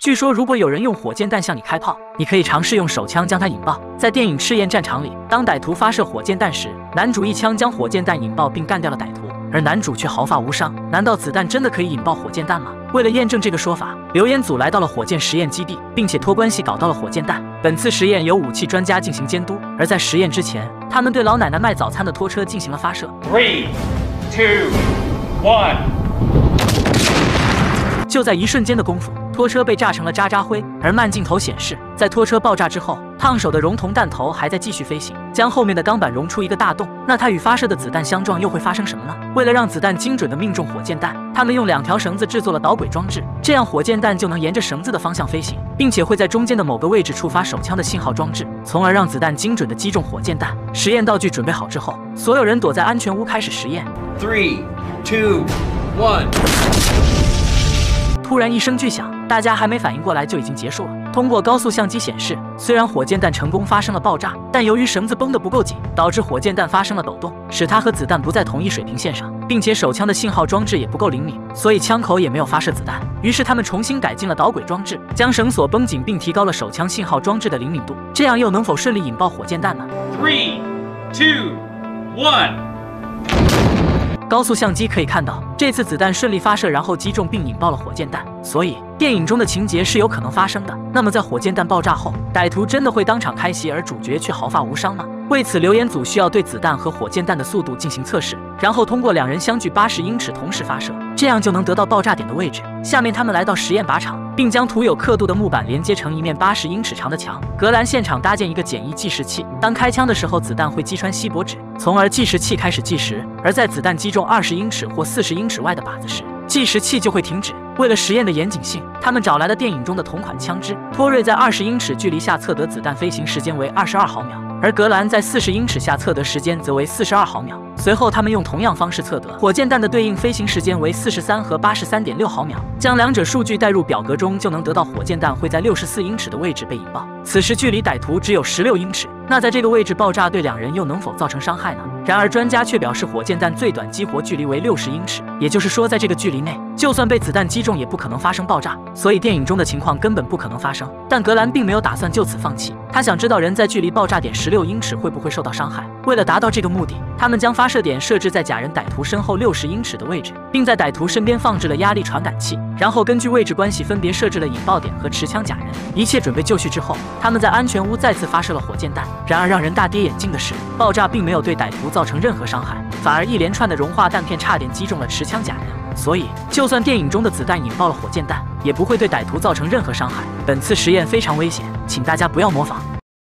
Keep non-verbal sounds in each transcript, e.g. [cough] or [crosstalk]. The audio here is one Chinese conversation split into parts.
据说，如果有人用火箭弹向你开炮，你可以尝试用手枪将它引爆。在电影《赤焰战场》里，当歹徒发射火箭弹时，男主一枪将火箭弹引爆并干掉了歹徒，而男主却毫发无伤。难道子弹真的可以引爆火箭弹吗？为了验证这个说法，刘彦祖来到了火箭实验基地，并且托关系搞到了火箭弹。本次实验由武器专家进行监督，而在实验之前，他们对老奶奶卖早餐的拖车进行了发射。Three, two, one。就在一瞬间的功夫。拖车被炸成了渣渣灰，而慢镜头显示，在拖车爆炸之后，烫手的熔铜弹头还在继续飞行，将后面的钢板熔出一个大洞。那它与发射的子弹相撞又会发生什么呢？为了让子弹精准的命中火箭弹，他们用两条绳子制作了导轨装置，这样火箭弹就能沿着绳子的方向飞行，并且会在中间的某个位置触发手枪的信号装置，从而让子弹精准的击中火箭弹。实验道具准备好之后，所有人躲在安全屋开始实验。Three, two, one。突然一声巨响。大家还没反应过来，就已经结束了。通过高速相机显示，虽然火箭弹成功发生了爆炸，但由于绳子绷得不够紧，导致火箭弹发生了抖动，使它和子弹不在同一水平线上，并且手枪的信号装置也不够灵敏，所以枪口也没有发射子弹。于是他们重新改进了导轨装置，将绳索绷紧，并提高了手枪信号装置的灵敏度。这样又能否顺利引爆火箭弹呢？Three, two, one。高速相机可以看到，这次子弹顺利发射，然后击中并引爆了火箭弹。所以电影中的情节是有可能发生的。那么在火箭弹爆炸后，歹徒真的会当场开袭，而主角却毫发无伤吗？为此，留言组需要对子弹和火箭弹的速度进行测试，然后通过两人相距八十英尺同时发射，这样就能得到爆炸点的位置。下面他们来到实验靶场，并将涂有刻度的木板连接成一面八十英尺长的墙。格兰现场搭建一个简易计时器，当开枪的时候，子弹会击穿锡箔纸，从而计时器开始计时。而在子弹击中二十英尺或四十英尺外的靶子时，计时器就会停止。为了实验的严谨性，他们找来了电影中的同款枪支。托瑞在二十英尺距离下测得子弹飞行时间为二十二毫秒。而格兰在四十英尺下测得时间则为四十二毫秒。随后，他们用同样方式测得火箭弹的对应飞行时间为四十三和八十三点六毫秒。将两者数据带入表格中，就能得到火箭弹会在六十四英尺的位置被引爆。此时距离歹徒只有十六英尺。那在这个位置爆炸对两人又能否造成伤害呢？然而专家却表示，火箭弹最短激活距离为六十英尺，也就是说，在这个距离内，就算被子弹击中，也不可能发生爆炸。所以电影中的情况根本不可能发生。但格兰并没有打算就此放弃，他想知道人在距离爆炸点十六英尺会不会受到伤害。为了达到这个目的，他们将发射点设置在假人歹徒身后六十英尺的位置，并在歹徒身边放置了压力传感器，然后根据位置关系分别设置了引爆点和持枪假人。一切准备就绪之后，他们在安全屋再次发射了火箭弹。然而让人大跌眼镜的是，爆炸并没有对歹徒造成任何伤害，反而一连串的融化弹片差点击中了持枪假人。所以，就算电影中的子弹引爆了火箭弹，也不会对歹徒造成任何伤害。本次实验非常危险，请大家不要模仿。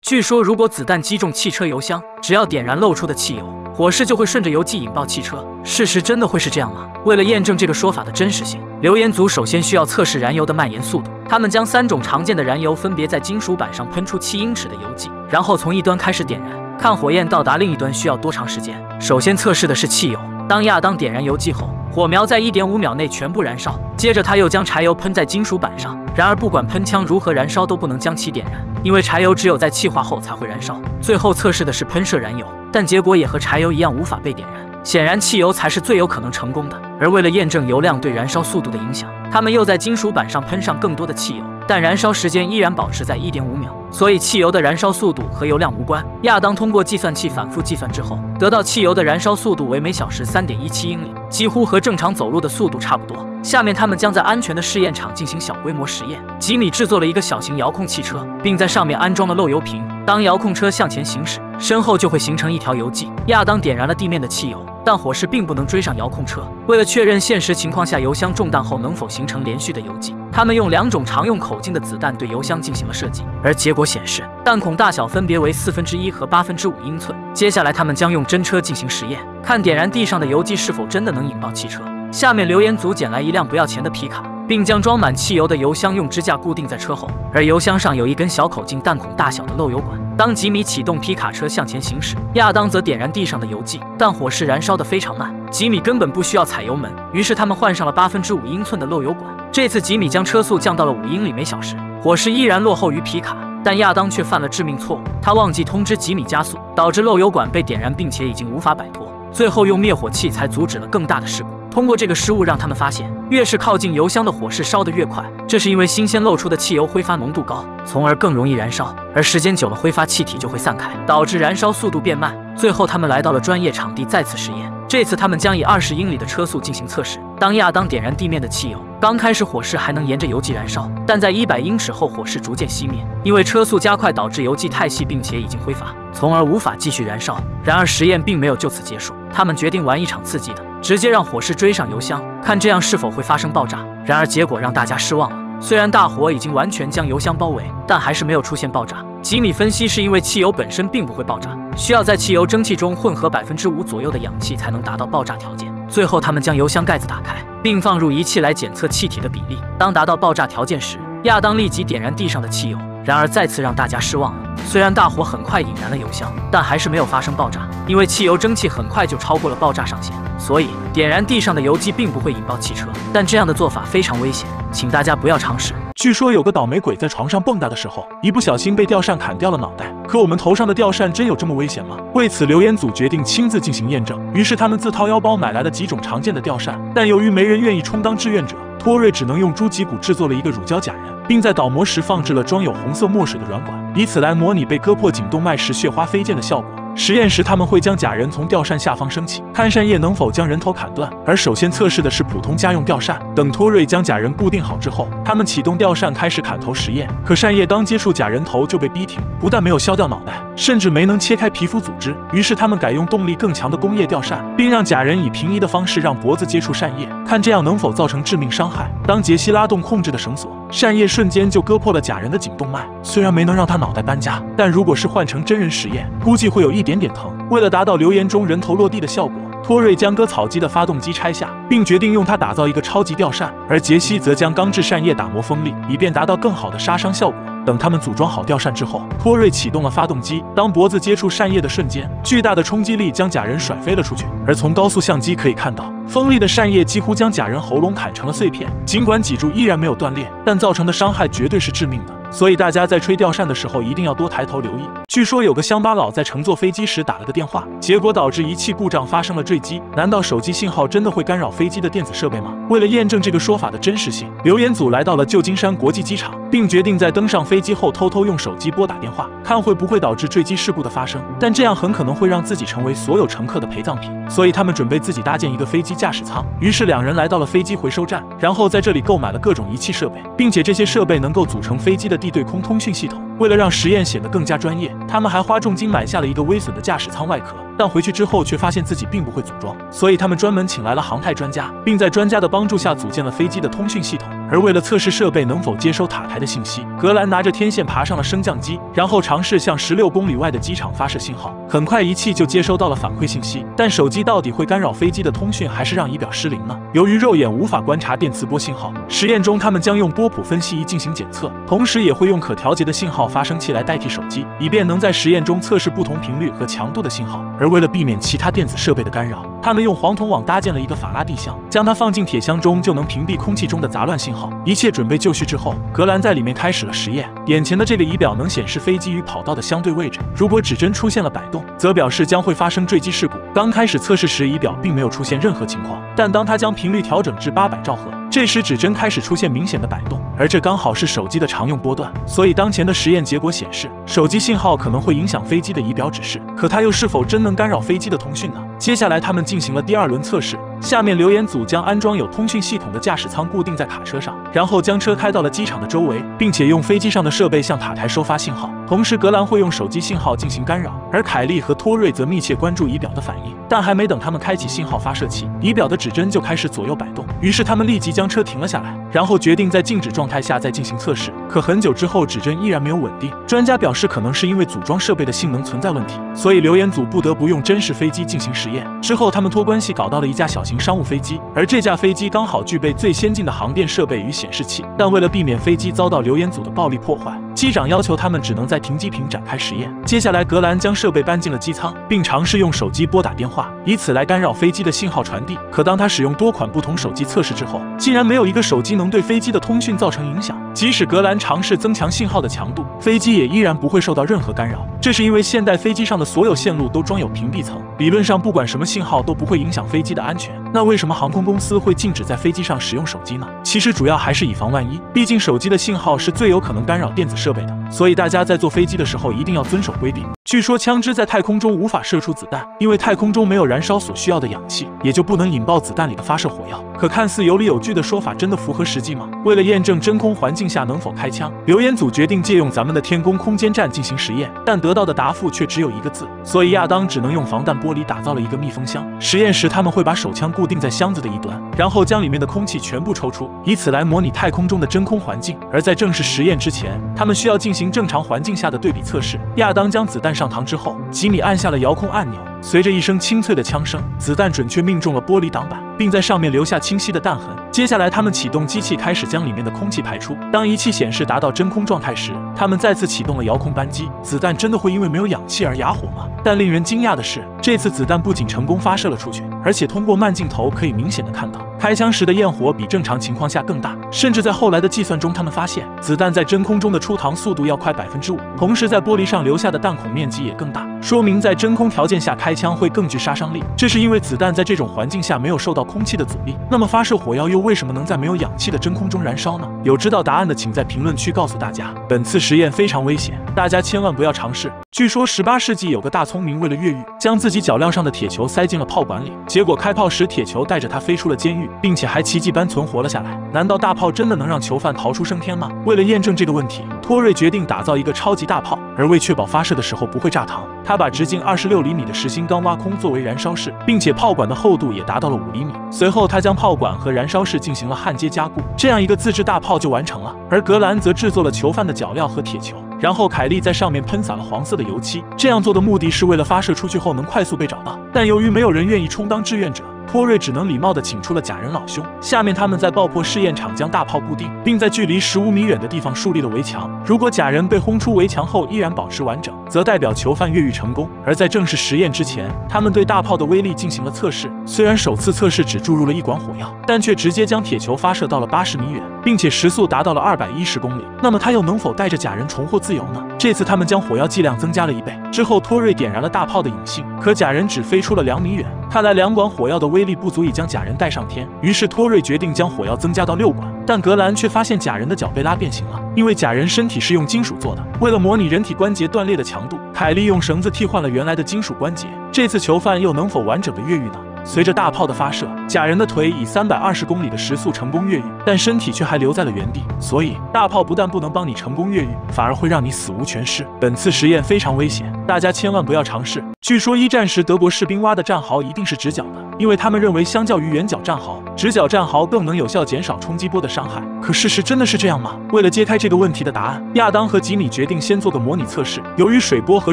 据说，如果子弹击中汽车油箱，只要点燃漏出的汽油，火势就会顺着油迹引爆汽车。事实真的会是这样吗？为了验证这个说法的真实性，留言组首先需要测试燃油的蔓延速度。他们将三种常见的燃油分别在金属板上喷出七英尺的油迹，然后从一端开始点燃，看火焰到达另一端需要多长时间。首先测试的是汽油。当亚当点燃油剂后，火苗在一点五秒内全部燃烧。接着他又将柴油喷在金属板上，然而不管喷枪如何燃烧都不能将其点燃，因为柴油只有在气化后才会燃烧。最后测试的是喷射燃油，但结果也和柴油一样无法被点燃。显然汽油才是最有可能成功的。而为了验证油量对燃烧速度的影响，他们又在金属板上喷上更多的汽油，但燃烧时间依然保持在一点五秒。所以汽油的燃烧速度和油量无关。亚当通过计算器反复计算之后，得到汽油的燃烧速度为每小时三点一七英里，几乎和正常走路的速度差不多。下面他们将在安全的试验场进行小规模实验。吉米制作了一个小型遥控汽车，并在上面安装了漏油瓶。当遥控车向前行驶，身后就会形成一条油迹。亚当点燃了地面的汽油。但火势并不能追上遥控车。为了确认现实情况下油箱中弹后能否形成连续的油迹，他们用两种常用口径的子弹对油箱进行了设计，而结果显示弹孔大小分别为四分之一和八分之五英寸。接下来，他们将用真车进行实验，看点燃地上的油迹是否真的能引爆汽车。下面，留言组捡来一辆不要钱的皮卡。并将装满汽油的油箱用支架固定在车后，而油箱上有一根小口径、弹孔大小的漏油管。当吉米启动皮卡车向前行驶，亚当则点燃地上的油剂，但火势燃烧得非常慢。吉米根本不需要踩油门，于是他们换上了八分之五英寸的漏油管。这次吉米将车速降到了五英里每小时，火势依然落后于皮卡，但亚当却犯了致命错误，他忘记通知吉米加速，导致漏油管被点燃，并且已经无法摆脱。最后用灭火器才阻止了更大的事故。通过这个失误，让他们发现，越是靠近油箱的火势烧得越快，这是因为新鲜漏出的汽油挥发浓度高，从而更容易燃烧，而时间久了，挥发气体就会散开，导致燃烧速度变慢。最后，他们来到了专业场地，再次实验。这次他们将以二十英里的车速进行测试。当亚当点燃地面的汽油，刚开始火势还能沿着油迹燃烧，但在一百英尺后火势逐渐熄灭，因为车速加快导致油迹太细，并且已经挥发，从而无法继续燃烧。然而实验并没有就此结束，他们决定玩一场刺激的，直接让火势追上油箱，看这样是否会发生爆炸。然而结果让大家失望了，虽然大火已经完全将油箱包围，但还是没有出现爆炸。吉米分析是因为汽油本身并不会爆炸，需要在汽油蒸汽中混合百分之五左右的氧气才能达到爆炸条件。最后，他们将油箱盖子打开，并放入仪器来检测气体的比例。当达到爆炸条件时，亚当立即点燃地上的汽油。然而再次让大家失望了，虽然大火很快引燃了油箱，但还是没有发生爆炸，因为汽油蒸汽很快就超过了爆炸上限。所以点燃地上的油机并不会引爆汽车，但这样的做法非常危险，请大家不要尝试。据说有个倒霉鬼在床上蹦跶的时候，一不小心被吊扇砍掉了脑袋。可我们头上的吊扇真有这么危险吗？为此，留言组决定亲自进行验证。于是他们自掏腰包买来了几种常见的吊扇，但由于没人愿意充当志愿者，托瑞只能用猪脊骨制作了一个乳胶假人，并在倒模时放置了装有红色墨水的软管，以此来模拟被割破颈动脉时血花飞溅的效果。实验时，他们会将假人从吊扇下方升起，看扇叶能否将人头砍断。而首先测试的是普通家用吊扇。等托瑞将假人固定好之后，他们启动吊扇开始砍头实验。可扇叶刚接触假人头就被逼停，不但没有削掉脑袋，甚至没能切开皮肤组织。于是他们改用动力更强的工业吊扇，并让假人以平移的方式让脖子接触扇叶，看这样能否造成致命伤害。当杰西拉动控制的绳索，扇叶瞬间就割破了假人的颈动脉。虽然没能让他脑袋搬家，但如果是换成真人实验，估计会有一。点点疼。为了达到留言中人头落地的效果，托瑞将割草机的发动机拆下，并决定用它打造一个超级吊扇。而杰西则将钢制扇叶打磨锋利，以便达到更好的杀伤效果。等他们组装好吊扇之后，托瑞启动了发动机。当脖子接触扇叶的瞬间，巨大的冲击力将假人甩飞了出去。而从高速相机可以看到，锋利的扇叶几乎将假人喉咙砍成了碎片。尽管脊柱依然没有断裂，但造成的伤害绝对是致命的。所以大家在吹吊扇的时候一定要多抬头留意。据说有个乡巴佬在乘坐飞机时打了个电话，结果导致仪器故障发生了坠机。难道手机信号真的会干扰飞机的电子设备吗？为了验证这个说法的真实性，留言组来到了旧金山国际机场，并决定在登上飞机后偷偷用手机拨打电话，看会不会导致坠机事故的发生。但这样很可能会让自己成为所有乘客的陪葬品，所以他们准备自己搭建一个飞机驾驶舱。于是两人来到了飞机回收站，然后在这里购买了各种仪器设备，并且这些设备能够组成飞机的。地对空通讯系统，为了让实验显得更加专业，他们还花重金买下了一个微损的驾驶舱外壳。但回去之后却发现自己并不会组装，所以他们专门请来了航太专家，并在专家的帮助下组建了飞机的通讯系统。而为了测试设备能否接收塔台的信息，格兰拿着天线爬上了升降机，然后尝试向十六公里外的机场发射信号。很快，仪器就接收到了反馈信息，但手机到底会干扰飞机的通讯，还是让仪表失灵呢？由于肉眼无法观察电磁波信号，实验中他们将用波谱分析仪进行检测，同时也会用可调节的信号发生器来代替手机，以便能在实验中测试不同频率和强度的信号。而为了避免其他电子设备的干扰，他们用黄铜网搭建了一个法拉第箱，将它放进铁箱中，就能屏蔽空气中的杂乱信号。一切准备就绪之后，格兰在里面开始了实验。眼前的这个仪表能显示飞机与跑道的相对位置，如果指针出现了摆动，则表示将会发生坠机事故。刚开始测试时，仪表并没有出现任何情况，但当他将频率调整至八百兆赫，这时指针开始出现明显的摆动，而这刚好是手机的常用波段。所以当前的实验结果显示，手机信号可能会影响飞机的仪表指示，可它又是否真能干扰飞机的通讯呢？接下来他们进行了第二轮测试。下面留言组将安装有通讯系统的驾驶舱固定在卡车上，然后将车开到了机场的周围，并且用飞机上的设备向塔台收发信号。同时，格兰会用手机信号进行干扰，而凯利和托瑞则密切关注仪表的反应。但还没等他们开启信号发射器，仪表的指针就开始左右摆动。于是他们立即将车停了下来，然后决定在静止状态下再进行测试。可很久之后，指针依然没有稳定。专家表示，可能是因为组装设备的性能存在问题，所以留言组不得不用真实飞机进行实验。之后，他们托关系搞到了一架小型商务飞机，而这架飞机刚好具备最先进的航电设备与显示器。但为了避免飞机遭到留言组的暴力破坏，机长要求他们只能在停机坪展开实验。接下来，格兰将设备搬进了机舱，并尝试用手机拨打电话，以此来干扰飞机的信号传递。可当他使用多款不同手机测试之后，竟然没有一个手机能对飞机的通讯造成影响。即使格兰尝试增强信号的强度，飞机也依然不会受到任何干扰。这是因为现代飞机上的所有线路都装有屏蔽层，理论上不管什么信号都不会影响飞机的安全。那为什么航空公司会禁止在飞机上使用手机呢？其实主要还是以防万一，毕竟手机的信号是最有可能干扰电子设备的，所以大家在坐飞机的时候一定要遵守规定。据说枪支在太空中无法射出子弹，因为太空中没有燃烧所需要的氧气，也就不能引爆子弹里的发射火药。可看似有理有据的说法，真的符合实际吗？为了验证真空环境下能否开枪，留言组决定借用咱们的天宫空间站进行实验，但得到的答复却只有一个字，所以亚当只能用防弹玻璃打造了一个密封箱。实验时，他们会把手枪固定在箱子的一端，然后将里面的空气全部抽出，以此来模拟太空中的真空环境。而在正式实验之前，他们需要进行正常环境下的对比测试。亚当将子弹上膛之后，吉米按下了遥控按钮，随着一声清脆的枪声，子弹准确命中了玻璃挡板，并在上面留下清晰的弹痕。接下来，他们启动机器，开始将里面的空气排出。当仪器显示达到真空状态时，他们再次启动了遥控扳机。子弹真的会因为没有氧气而哑火吗？但令人惊讶的是，这次子弹不仅成功发射了出去，而且通过慢镜头可以明显的看到。开枪时的焰火比正常情况下更大，甚至在后来的计算中，他们发现子弹在真空中的出膛速度要快百分之五，同时在玻璃上留下的弹孔面积也更大，说明在真空条件下开枪会更具杀伤力。这是因为子弹在这种环境下没有受到空气的阻力。那么发射火药又为什么能在没有氧气的真空中燃烧呢？有知道答案的，请在评论区告诉大家。本次实验非常危险，大家千万不要尝试。据说十八世纪有个大聪明，为了越狱，将自己脚镣上的铁球塞进了炮管里，结果开炮时铁球带着他飞出了监狱，并且还奇迹般存活了下来。难道大炮真的能让囚犯逃出升天吗？为了验证这个问题，托瑞决定打造一个超级大炮，而为确保发射的时候不会炸膛，他把直径二十六厘米的实心钢挖空作为燃烧室，并且炮管的厚度也达到了五厘米。随后他将炮管和燃烧室进行了焊接加固，这样一个自制大炮就完成了。而格兰则制作了囚犯的脚镣和铁球。然后凯莉在上面喷洒了黄色的油漆，这样做的目的是为了发射出去后能快速被找到。但由于没有人愿意充当志愿者，托瑞只能礼貌地请出了假人老兄。下面他们在爆破试验场将大炮固定，并在距离十五米远的地方树立了围墙。如果假人被轰出围墙后依然保持完整，则代表囚犯越狱成功。而在正式实验之前，他们对大炮的威力进行了测试。虽然首次测试只注入了一管火药，但却直接将铁球发射到了八十米远，并且时速达到了二百一十公里。那么他又能否带着假人重获自由呢？这次他们将火药剂量增加了一倍。之后，托瑞点燃了大炮的引信，可假人只飞出了两米远。看来两管火药的威威力不足以将假人带上天，于是托瑞决定将火药增加到六管。但格兰却发现假人的脚被拉变形了，因为假人身体是用金属做的。为了模拟人体关节断裂的强度，凯利用绳子替换了原来的金属关节。这次囚犯又能否完整的越狱呢？随着大炮的发射，假人的腿以三百二十公里的时速成功越狱，但身体却还留在了原地。所以大炮不但不能帮你成功越狱，反而会让你死无全尸。本次实验非常危险，大家千万不要尝试。据说一战时德国士兵挖的战壕一定是直角的，因为他们认为相较于圆角战壕，直角战壕更能有效减少冲击波的伤害。可事实真的是这样吗？为了揭开这个问题的答案，亚当和吉米决定先做个模拟测试。由于水波和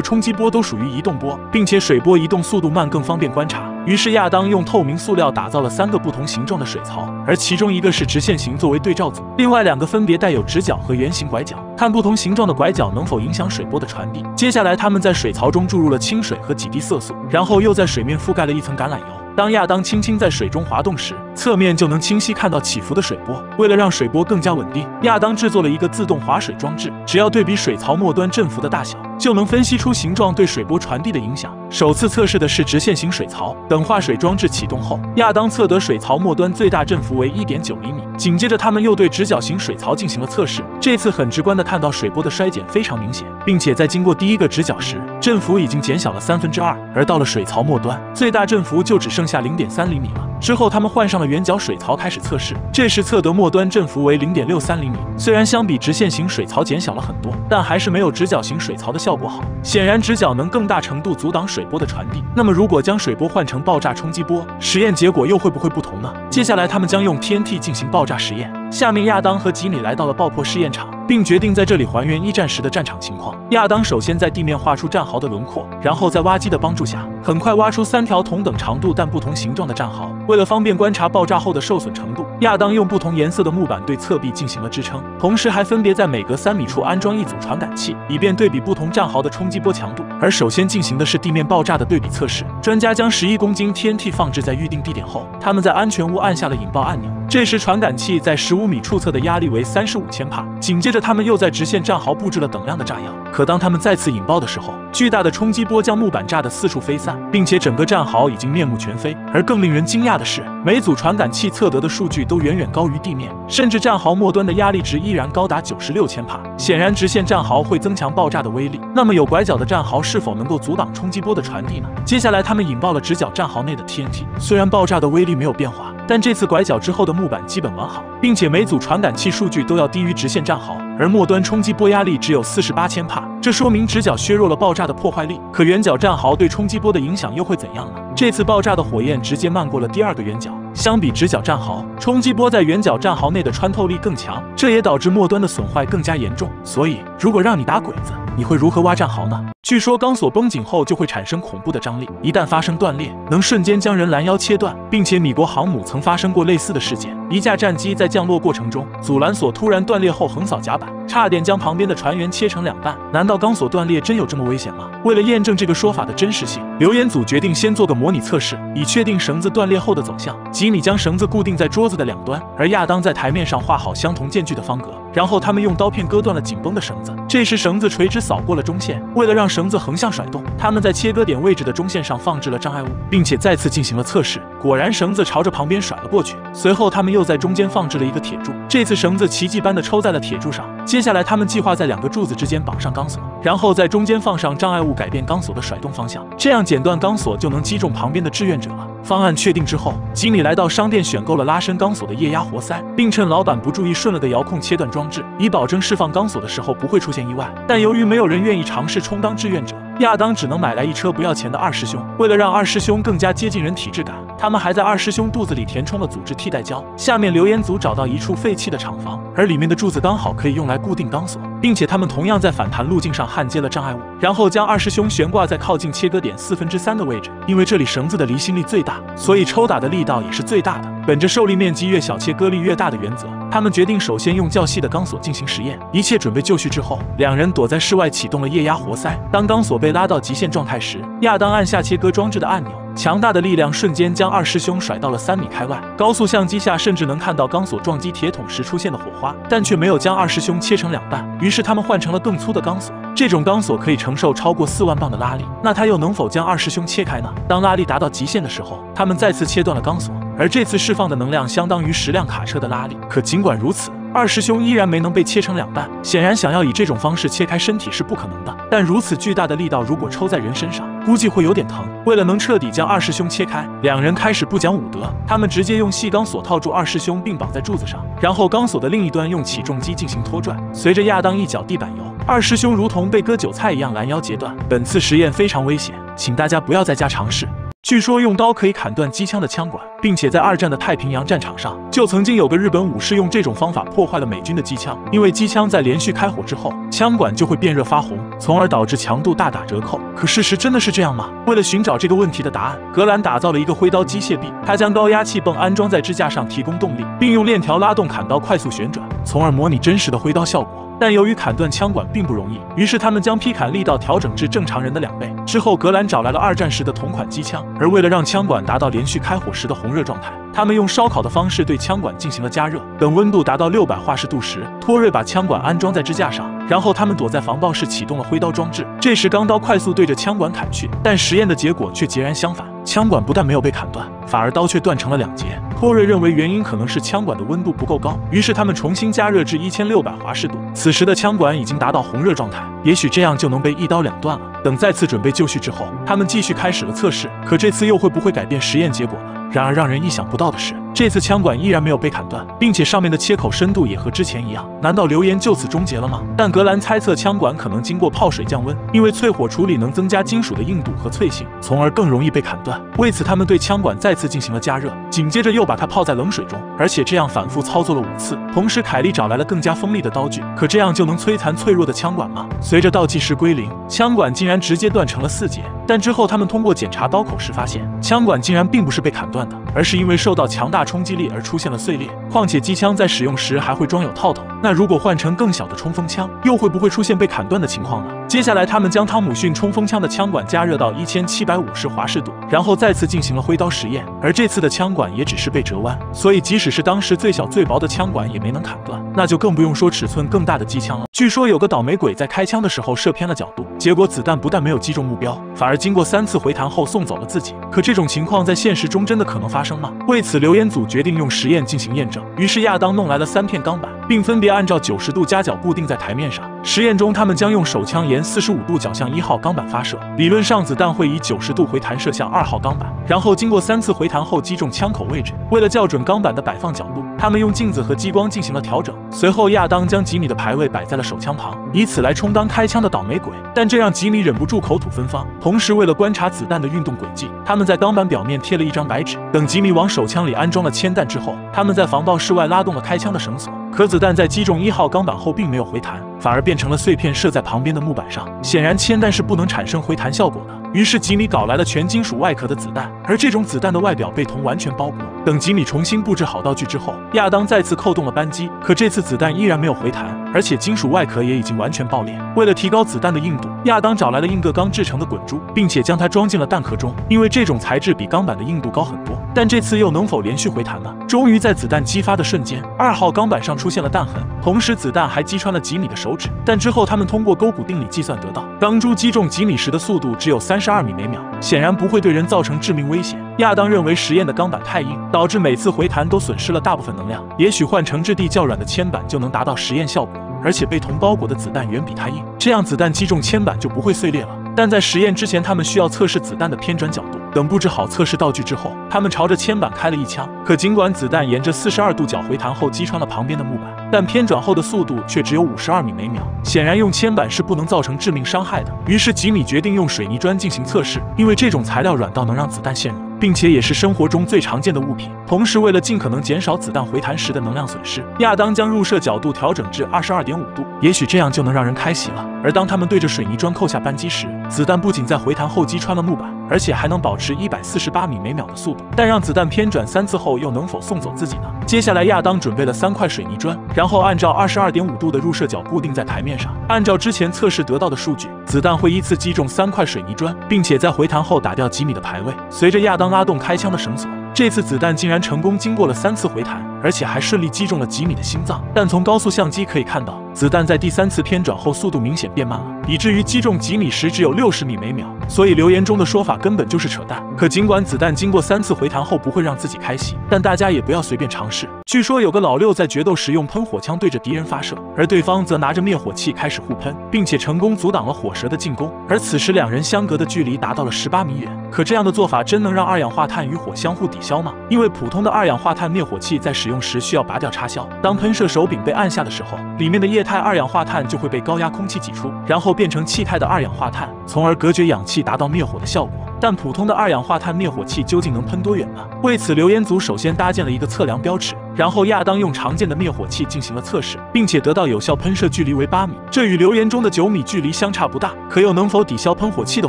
冲击波都属于移动波，并且水波移动速度慢，更方便观察。于是亚当用透明塑料打造了三个不同形状的水槽，而其中一个是直线型作为对照组，另外两个分别带有直角和圆形拐角，看不同形状的拐角能否影响水波的传递。接下来他们在水水槽中注入了清水和几滴色素，然后又在水面覆盖了一层橄榄油。当亚当轻轻在水中滑动时，侧面就能清晰看到起伏的水波。为了让水波更加稳定，亚当制作了一个自动划水装置，只要对比水槽末端振幅的大小，就能分析出形状对水波传递的影响。首次测试的是直线型水槽，等划水装置启动后，亚当测得水槽末端最大振幅为一点九厘米。紧接着，他们又对直角型水槽进行了测试，这次很直观的看到水波的衰减非常明显，并且在经过第一个直角时，振幅已经减小了三分之二，而到了水槽末端，最大振幅就只剩下零点三厘米了。之后，他们换上了圆角水槽开始测试，这时测得末端振幅为零点六三厘米，虽然相比直线型水槽减小了很多，但还是没有直角型水槽的效果好。显然，直角能更大程度阻挡水波的传递。那么，如果将水波换成爆炸冲击波，实验结果又会不会不同呢？接下来，他们将用 TNT 进行爆炸实验。下面，亚当和吉米来到了爆破试验场。并决定在这里还原一战时的战场情况。亚当首先在地面画出战壕的轮廓，然后在挖机的帮助下，很快挖出三条同等长度但不同形状的战壕。为了方便观察爆炸后的受损程度，亚当用不同颜色的木板对侧壁进行了支撑，同时还分别在每隔三米处安装一组传感器，以便对比不同战壕的冲击波强度。而首先进行的是地面爆炸的对比测试。专家将十一公斤 TNT 放置在预定地点后，他们在安全屋按下了引爆按钮。这时传感器在十五五米处测的压力为三十五千帕。紧接着，他们又在直线战壕布置了等量的炸药。可当他们再次引爆的时候，巨大的冲击波将木板炸得四处飞散，并且整个战壕已经面目全非。而更令人惊讶的是，每组传感器测得的数据都远远高于地面，甚至战壕末端的压力值依然高达九十六千帕。显然，直线战壕会增强爆炸的威力。那么，有拐角的战壕是否能够阻挡冲击波的传递呢？接下来，他们引爆了直角战壕内的 TNT，虽然爆炸的威力没有变化。但这次拐角之后的木板基本完好，并且每组传感器数据都要低于直线站好，而末端冲击波压力只有四十八千帕，这说明直角削弱了爆炸的破坏力。可圆角战壕对冲击波的影响又会怎样呢？这次爆炸的火焰直接漫过了第二个圆角，相比直角战壕，冲击波在圆角战壕内的穿透力更强，这也导致末端的损坏更加严重。所以，如果让你打鬼子，你会如何挖战壕呢？据说钢索绷紧后就会产生恐怖的张力，一旦发生断裂，能瞬间将人拦腰切断，并且米国航母曾发生过类似的事件。一架战机在降落过程中，阻拦索突然断裂后横扫甲板，差点将旁边的船员切成两半。难道钢索断裂真有这么危险吗？为了验证这个说法的真实性，留言组决定先做个模拟测试，以确定绳子断裂后的走向。吉米将绳子固定在桌子的两端，而亚当在台面上画好相同间距的方格，然后他们用刀片割断了紧绷的绳子。这时绳子垂直扫过了中线，为了让绳子横向甩动，他们在切割点位置的中线上放置了障碍物，并且再次进行了测试。果然，绳子朝着旁边甩了过去。随后，他们又在中间放置了一个铁柱，这次绳子奇迹般的抽在了铁柱上。接下来，他们计划在两个柱子之间绑上钢索，然后在中间放上障碍物，改变钢索的甩动方向，这样剪断钢索就能击中旁边的志愿者了。方案确定之后，经理来到商店选购了拉伸钢索的液压活塞，并趁老板不注意顺了个遥控切断装置，以保证释放钢索的时候不会出现意外。但由于没有人愿意尝试充当志愿者，亚当只能买来一车不要钱的二师兄。为了让二师兄更加接近人体质感，他们还在二师兄肚子里填充了组织替代胶。下面留言组找到一处废弃的厂房，而里面的柱子刚好可以用来固定钢索，并且他们同样在反弹路径上焊接了障碍物，然后将二师兄悬挂在靠近切割点四分之三的位置。因为这里绳子的离心力最大，所以抽打的力道也是最大的。本着受力面积越小，切割力越大的原则，他们决定首先用较细的钢索进行实验。一切准备就绪之后，两人躲在室外启动了液压活塞。当钢索被拉到极限状态时，亚当按下切割装置的按钮。强大的力量瞬间将二师兄甩到了三米开外，高速相机下甚至能看到钢索撞击铁桶时出现的火花，但却没有将二师兄切成两半。于是他们换成了更粗的钢索，这种钢索可以承受超过四万磅的拉力。那他又能否将二师兄切开呢？当拉力达到极限的时候，他们再次切断了钢索，而这次释放的能量相当于十辆卡车的拉力。可尽管如此，二师兄依然没能被切成两半。显然，想要以这种方式切开身体是不可能的。但如此巨大的力道，如果抽在人身上，估计会有点疼。为了能彻底将二师兄切开，两人开始不讲武德，他们直接用细钢索套住二师兄，并绑在柱子上，然后钢索的另一端用起重机进行拖拽。随着亚当一脚地板油，二师兄如同被割韭菜一样拦腰截断。本次实验非常危险，请大家不要在家尝试。据说用刀可以砍断机枪的枪管，并且在二战的太平洋战场上，就曾经有个日本武士用这种方法破坏了美军的机枪。因为机枪在连续开火之后，枪管就会变热发红，从而导致强度大打折扣。可事实真的是这样吗？为了寻找这个问题的答案，格兰打造了一个挥刀机械臂，他将高压气泵安装在支架上提供动力，并用链条拉动砍刀快速旋转，从而模拟真实的挥刀效果。但由于砍断枪管并不容易，于是他们将劈砍力道调整至正常人的两倍。之后，格兰找来了二战时的同款机枪，而为了让枪管达到连续开火时的红热状态，他们用烧烤的方式对枪管进行了加热。等温度达到六百华氏度时，托瑞把枪管安装在支架上，然后他们躲在防爆室启动了挥刀装置。这时，钢刀快速对着枪管砍去，但实验的结果却截然相反。枪管不但没有被砍断，反而刀却断成了两截。托瑞认为原因可能是枪管的温度不够高，于是他们重新加热至一千六百华氏度。此时的枪管已经达到红热状态，也许这样就能被一刀两断了。等再次准备就绪之后，他们继续开始了测试。可这次又会不会改变实验结果呢？然而让人意想不到的是，这次枪管依然没有被砍断，并且上面的切口深度也和之前一样。难道留言就此终结了吗？但格兰猜测枪管可能经过泡水降温，因为淬火处理能增加金属的硬度和脆性，从而更容易被砍断。为此，他们对枪管再次进行了加热，紧接着又把它泡在冷水中，而且这样反复操作了五次。同时，凯莉找来了更加锋利的刀具。可这样就能摧残脆弱的枪管吗？随着倒计时归零，枪管竟然直接断成了四节。但之后他们通过检查刀口时发现，枪管竟然并不是被砍断的，而是因为受到强大冲击力而出现了碎裂。况且机枪在使用时还会装有套筒，那如果换成更小的冲锋枪，又会不会出现被砍断的情况呢？接下来，他们将汤姆逊冲锋枪的枪管加热到一千七百五十华氏度，然后再次进行了挥刀实验。而这次的枪管也只是被折弯，所以即使是当时最小最薄的枪管也没能砍断，那就更不用说尺寸更大的机枪了。据说有个倒霉鬼在开枪的时候射偏了角度，结果子弹不但没有击中目标，反而经过三次回弹后送走了自己。可这种情况在现实中真的可能发生吗？为此，留言组决定用实验进行验证。于是亚当弄来了三片钢板，并分别按照九十度夹角固定在台面上。实验中，他们将用手枪沿四十五度角向一号钢板发射，理论上子弹会以九十度回弹射向二号钢板，然后经过三次回弹后击中枪口位置。为了校准钢板的摆放角度，他们用镜子和激光进行了调整。随后，亚当将吉米的牌位摆在了手枪旁，以此来充当开枪的倒霉鬼。但这让吉米忍不住口吐芬芳。同时，为了观察子弹的运动轨迹，他们在钢板表面贴了一张白纸。等吉米往手枪里安装了铅弹之后，他们在防爆室外拉动了开枪的绳索。可子弹在击中一号钢板后并没有回弹，反而变成了碎片射在旁边的木板上。显然铅弹是不能产生回弹效果的。于是吉米搞来了全金属外壳的子弹，而这种子弹的外表被铜完全包裹。等吉米重新布置好道具之后，亚当再次扣动了扳机，可这次子弹依然没有回弹，而且金属外壳也已经完全爆裂。为了提高子弹的硬度，亚当找来了硬铬钢制成的滚珠，并且将它装进了弹壳中。因为这种材质比钢板的硬度高很多，但这次又能否连续回弹呢？终于在子弹激发的瞬间，二号钢板上出现了弹痕，同时子弹还击穿了吉米的手指。但之后他们通过勾股定理计算得到，钢珠击中吉米时的速度只有三十十二米每秒，显然不会对人造成致命危险。亚当认为实验的钢板太硬，导致每次回弹都损失了大部分能量。也许换成质地较软的铅板就能达到实验效果，而且被铜包裹的子弹远比它硬，这样子弹击中铅板就不会碎裂了。但在实验之前，他们需要测试子弹的偏转角度。等布置好测试道具之后，他们朝着铅板开了一枪。可尽管子弹沿着四十二度角回弹后击穿了旁边的木板，但偏转后的速度却只有五十二米每秒。显然，用铅板是不能造成致命伤害的。于是吉米决定用水泥砖进行测试，因为这种材料软到能让子弹陷入，并且也是生活中最常见的物品。同时，为了尽可能减少子弹回弹时的能量损失，亚当将入射角度调整至二十二点五度，也许这样就能让人开席了。而当他们对着水泥砖扣下扳机时，子弹不仅在回弹后击穿了木板，而且还能保持一百四十八米每秒的速度。但让子弹偏转三次后，又能否送走自己呢？接下来，亚当准备了三块水泥砖，然后按照二十二点五度的入射角固定在台面上。按照之前测试得到的数据，子弹会依次击中三块水泥砖，并且在回弹后打掉几米的排位。随着亚当拉动开枪的绳索，这次子弹竟然成功经过了三次回弹，而且还顺利击中了吉米的心脏。但从高速相机可以看到，子弹在第三次偏转后速度明显变慢了，以至于击中吉米时只有六十米每秒。所以留言中的说法根本就是扯淡。可尽管子弹经过三次回弹后不会让自己开洗，但大家也不要随便尝试。据说有个老六在决斗时用喷火枪对着敌人发射，而对方则拿着灭火器开始互喷，并且成功阻挡了火蛇的进攻。而此时两人相隔的距离达到了十八米远。可这样的做法真能让二氧化碳与火相互抵消吗？因为普通的二氧化碳灭火器在使用时需要拔掉插销，当喷射手柄被按下的时候，里面的液态二氧化碳就会被高压空气挤出，然后变成气态的二氧化碳，从而隔绝氧气，达到灭火的效果。但普通的二氧化碳灭火器究竟能喷多远呢？为此，留言组首先搭建了一个测量标尺，然后亚当用常见的灭火器进行了测试，并且得到有效喷射距离为八米，这与留言中的九米距离相差不大。可又能否抵消喷火器的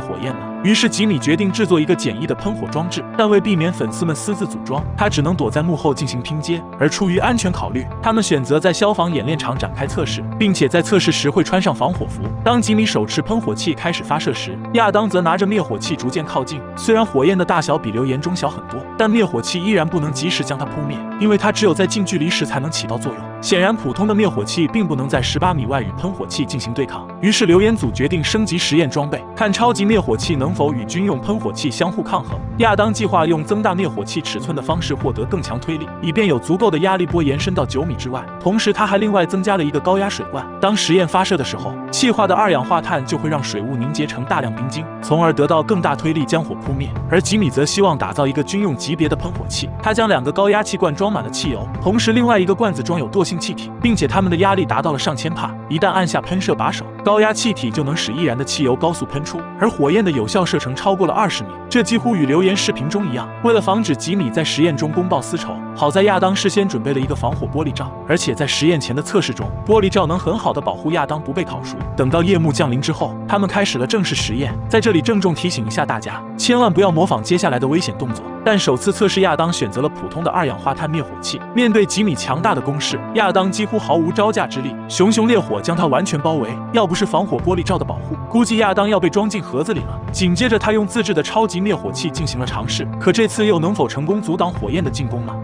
火焰呢？于是吉米决定制作一个简易的喷火装置，但为避免粉丝们私自组装，他只能躲在幕后进行拼接。而出于安全考虑，他们选择在消防演练场展开测试，并且在测试时会穿上防火服。当吉米手持喷火器开始发射时，亚当则拿着灭火器逐渐靠近。虽然火焰的大小比留言中小很多，但灭火器依然不能及时将它扑灭，因为它只有在近距离时才能起到作用。显然，普通的灭火器并不能在十八米外与喷火器进行对抗。于是，留言组决定升级实验装备，看超级灭火器能否与军用喷火器相互抗衡。亚当计划用增大灭火器尺寸的方式获得更强推力，以便有足够的压力波延伸到九米之外。同时，他还另外增加了一个高压水罐。当实验发射的时候，气化的二氧化碳就会让水雾凝结成大量冰晶，从而得到更大推力将火扑灭。而吉米则希望打造一个军用级别的喷火器，他将两个高压气罐装满了汽油，同时另外一个罐子装有惰性气体，并且它们的压力达到了上千帕。一旦按下喷射把手，高压气体就能使易燃的汽油高速喷出，而火焰的有效射程超过了二十米。这几乎与留言视频中一样。为了防止吉米在实验中公报私仇，好在亚当事先准备了一个防火玻璃罩，而且在实验前的测试中，玻璃罩能很好的保护亚当不被烤熟。等到夜幕降临之后，他们开始了正式实验。在这里郑重提醒一下大家，千万不要模仿接下来的危险动作。但首次测试，亚当选择了普通的二氧化碳灭火器。面对吉米强大的攻势，亚当几乎毫无招架之力，熊熊烈火将他完全包围。要不是防火玻璃罩的保护，估计亚当要被装进盒子里了。紧接着，他用自制的超级灭火器进行了尝试，可这次又能否成功阻挡火焰的进攻呢？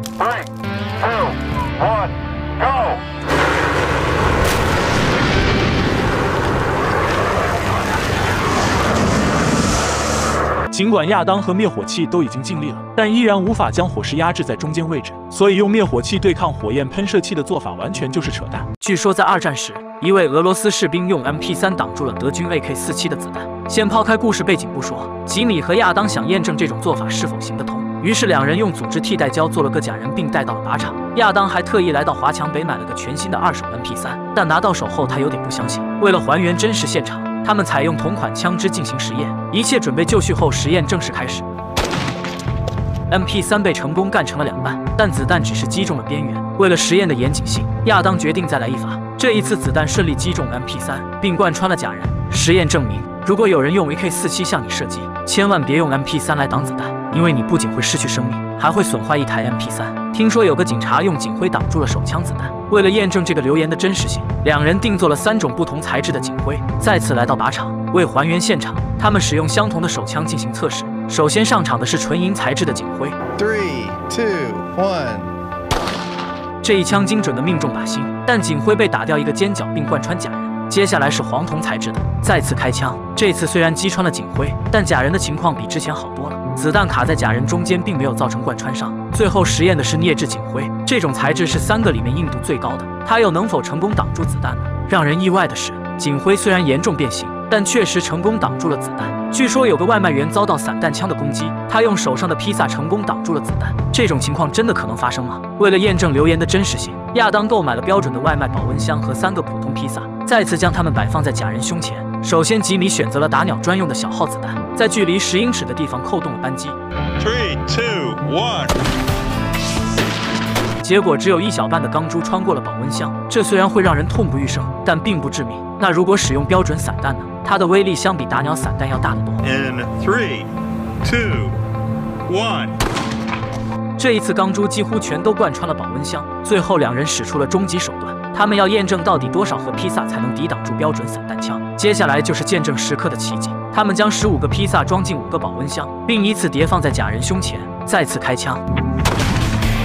尽管亚当和灭火器都已经尽力了，但依然无法将火势压制在中间位置，所以用灭火器对抗火焰喷射器的做法完全就是扯淡。据说在二战时，一位俄罗斯士兵用 MP3 挡住了德军 AK-47 的子弹。先抛开故事背景不说，吉米和亚当想验证这种做法是否行得通，于是两人用组织替代胶做了个假人，并带到了靶场。亚当还特意来到华强北买了个全新的二手 MP3，但拿到手后他有点不相信。为了还原真实现场。他们采用同款枪支进行实验，一切准备就绪后，实验正式开始。MP3 被成功干成了两半，但子弹只是击中了边缘。为了实验的严谨性，亚当决定再来一发。这一次子弹顺利击中 MP3，并贯穿了假人。实验证明，如果有人用 AK-47 向你射击，千万别用 MP3 来挡子弹，因为你不仅会失去生命，还会损坏一台 MP3。听说有个警察用警徽挡住了手枪子弹。为了验证这个留言的真实性，两人定做了三种不同材质的警徽，再次来到靶场。为还原现场，他们使用相同的手枪进行测试。首先上场的是纯银材质的警徽。Three, two, one。这一枪精准的命中靶心，但警徽被打掉一个尖角，并贯穿假人。接下来是黄铜材质的，再次开枪。这次虽然击穿了警徽，但假人的情况比之前好多了。子弹卡在假人中间，并没有造成贯穿伤。最后实验的是镍质警徽，这种材质是三个里面硬度最高的，它又能否成功挡住子弹呢？让人意外的是，警徽虽然严重变形，但确实成功挡住了子弹。据说有个外卖员遭到散弹枪的攻击，他用手上的披萨成功挡住了子弹。这种情况真的可能发生吗？为了验证留言的真实性，亚当购买了标准的外卖保温箱和三个普通披萨，再次将它们摆放在假人胸前。首先，吉米选择了打鸟专用的小号子弹，在距离十英尺的地方扣动了扳机。Three, two, one。结果只有一小半的钢珠穿过了保温箱，这虽然会让人痛不欲生，但并不致命。那如果使用标准散弹呢？它的威力相比打鸟散弹要大得多。In three, two, one。这一次钢珠几乎全都贯穿了保温箱。最后，两人使出了终极手段。他们要验证到底多少盒披萨才能抵挡住标准散弹枪。接下来就是见证时刻的奇迹。他们将十五个披萨装进五个保温箱，并依次叠放在假人胸前，再次开枪。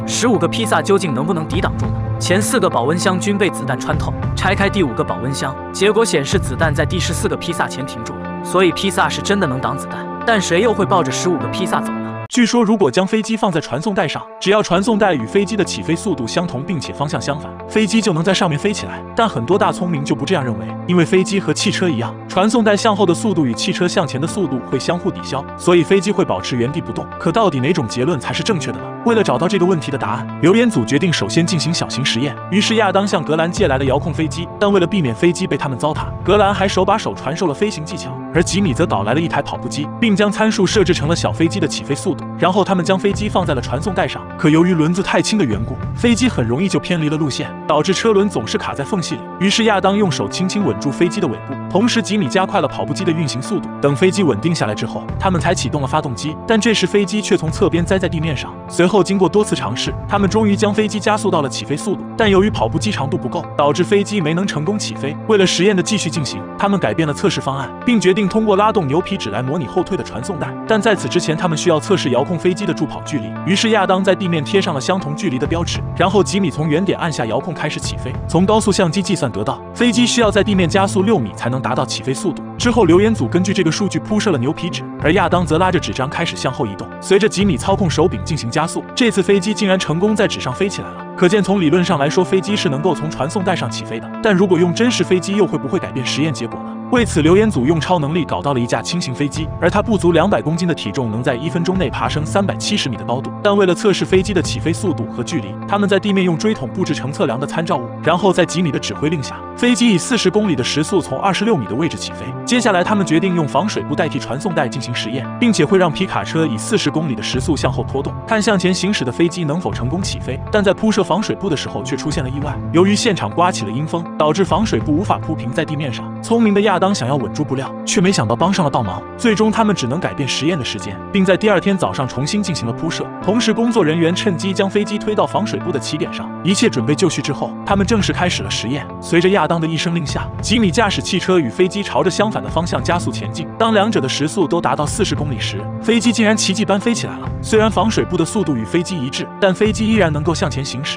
十五个披萨究竟能不能抵挡住呢？前四个保温箱均被子弹穿透。拆开第五个保温箱，结果显示子弹在第十四个披萨前停住了。所以披萨是真的能挡子弹，但谁又会抱着十五个披萨走呢？据说，如果将飞机放在传送带上，只要传送带与飞机的起飞速度相同，并且方向相反，飞机就能在上面飞起来。但很多大聪明就不这样认为，因为飞机和汽车一样，传送带向后的速度与汽车向前的速度会相互抵消，所以飞机会保持原地不动。可到底哪种结论才是正确的呢？为了找到这个问题的答案，留言组决定首先进行小型实验。于是亚当向格兰借来了遥控飞机，但为了避免飞机被他们糟蹋，格兰还手把手传授了飞行技巧，而吉米则导来了一台跑步机，并将参数设置成了小飞机的起飞速度。然后他们将飞机放在了传送带上，可由于轮子太轻的缘故，飞机很容易就偏离了路线，导致车轮总是卡在缝隙里。于是亚当用手轻轻稳住飞机的尾部，同时吉米加快了跑步机的运行速度。等飞机稳定下来之后，他们才启动了发动机。但这时飞机却从侧边栽在地面上。随后经过多次尝试，他们终于将飞机加速到了起飞速度。但由于跑步机长度不够，导致飞机没能成功起飞。为了实验的继续进行，他们改变了测试方案，并决定通过拉动牛皮纸来模拟后退的传送带。但在此之前，他们需要测试遥控飞机的助跑距离。于是亚当在地面贴上了相同距离的标尺，然后吉米从原点按下遥控开始起飞。从高速相机计算得到，飞机需要在地面加速六米才能达到起飞速度。之后留言组根据这个数据铺设了牛皮纸，而亚当则拉着纸张开始向后移动。随着吉米操控手柄进行加速，这次飞机竟然成功在纸上飞起来了。可见从理论上来说，飞机是能够从传送带上起飞的。但如果用真实飞机，又会不会改变实验结果呢？为此，刘彦祖用超能力搞到了一架轻型飞机，而它不足两百公斤的体重能在一分钟内爬升三百七十米的高度。但为了测试飞机的起飞速度和距离，他们在地面用锥筒布置成测量的参照物，然后在吉米的指挥令下，飞机以四十公里的时速从二十六米的位置起飞。接下来，他们决定用防水布代替传送带进行实验，并且会让皮卡车以四十公里的时速向后拖动，看向前行驶的飞机能否成功起飞。但在铺设防水布的时候，却出现了意外。由于现场刮起了阴风，导致防水布无法铺平在地面上。聪明的亚当想要稳住布料，却没想到帮上了倒忙。最终，他们只能改变实验的时间，并在第二天早上重新进行了铺设。同时，工作人员趁机将飞机推到防水布的起点上。一切准备就绪之后，他们正式开始了实验。随着亚当的一声令下，吉米驾驶汽车与飞机朝着相反的方向加速前进。当两者的时速都达到四十公里时，飞机竟然奇迹般飞起来了。虽然防水布的速度与飞机一致，但飞机依然能够向前行驶，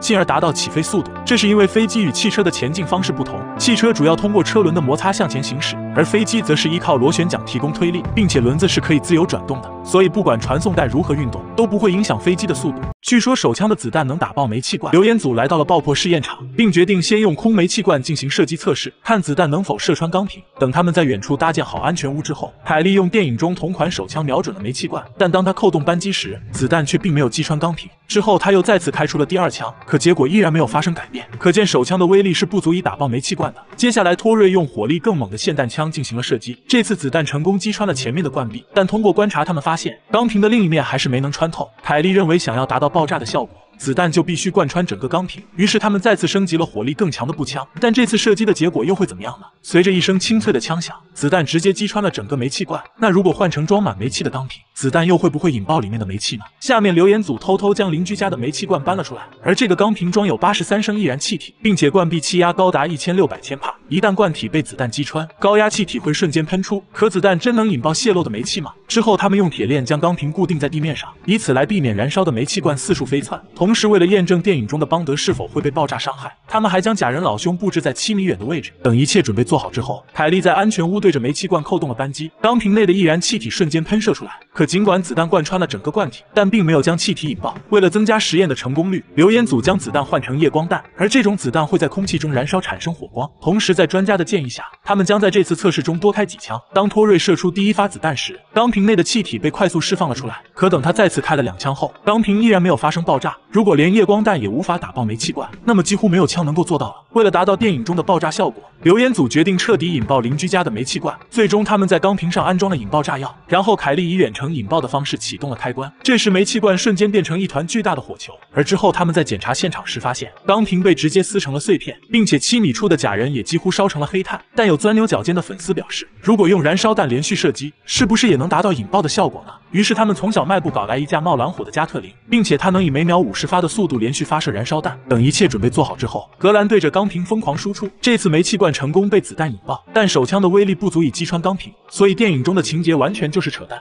进而达到起飞速度。这是因为飞机与汽车的前进方式不同，汽车主要通过车轮的摩擦向前行驶，而飞机则是依靠螺旋桨提供推力，并且轮子是可以自由转动的。所以不管传送带如何运动，都不会影响飞机的速度。据说手枪的子弹能打爆煤气罐。刘彦祖来到了爆破试验场，并决定先用空煤气罐进行射击测试，看子弹能否射穿钢瓶。等他们在远处搭建好安全屋之后，凯莉用电影中同款手枪瞄准了煤气罐，但当他扣动扳机时，子弹却并没有击穿钢瓶。之后他又再次开出了第二枪，可结果依然没有发生改变，可见手枪的威力是不足以打爆煤气罐的。接下来，托瑞用火力更猛的霰弹枪进行了射击，这次子弹成功击穿了前面的罐壁，但通过观察，他们发现钢瓶的另一面还是没能穿透。凯莉认为，想要达到爆炸的效果。子弹就必须贯穿整个钢瓶，于是他们再次升级了火力更强的步枪，但这次射击的结果又会怎么样呢？随着一声清脆的枪响，子弹直接击穿了整个煤气罐。那如果换成装满煤气的钢瓶，子弹又会不会引爆里面的煤气呢？下面留言组偷偷将邻居家的煤气罐搬了出来，而这个钢瓶装有八十三升易燃气体，并且罐壁气压高达一千六百千帕，一旦罐体被子弹击穿，高压气体会瞬间喷出。可子弹真能引爆泄漏的煤气吗？之后他们用铁链将钢瓶固定在地面上，以此来避免燃烧的煤气罐四处飞窜。同同时，为了验证电影中的邦德是否会被爆炸伤害，他们还将假人老兄布置在七米远的位置。等一切准备做好之后，凯莉在安全屋对着煤气罐扣动了扳机，钢瓶内的易燃气体瞬间喷射出来。可尽管子弹贯穿了整个罐体，但并没有将气体引爆。为了增加实验的成功率，留言组将子弹换成夜光弹，而这种子弹会在空气中燃烧产生火光。同时，在专家的建议下，他们将在这次测试中多开几枪。当托瑞射出第一发子弹时，钢瓶内的气体被快速释放了出来。可等他再次开了两枪后，钢瓶依然没有发生爆炸。如果连夜光弹也无法打爆煤气罐，那么几乎没有枪能够做到了。为了达到电影中的爆炸效果，留言组决定彻底引爆邻居家的煤气罐。最终，他们在钢瓶上安装了引爆炸药，然后凯莉以远程引爆的方式启动了开关。这时，煤气罐瞬间变成一团巨大的火球。而之后，他们在检查现场时发现，钢瓶被直接撕成了碎片，并且七米处的假人也几乎烧成了黑炭。但有钻牛角尖的粉丝表示，如果用燃烧弹连续射击，是不是也能达到引爆的效果呢？于是他们从小卖部搞来一架冒蓝火的加特林，并且它能以每秒五十发的速度连续发射燃烧弹。等一切准备做好之后，格兰对着钢瓶疯狂输出。这次煤气罐成功被子弹引爆，但手枪的威力不足以击穿钢瓶，所以电影中的情节完全就是扯淡。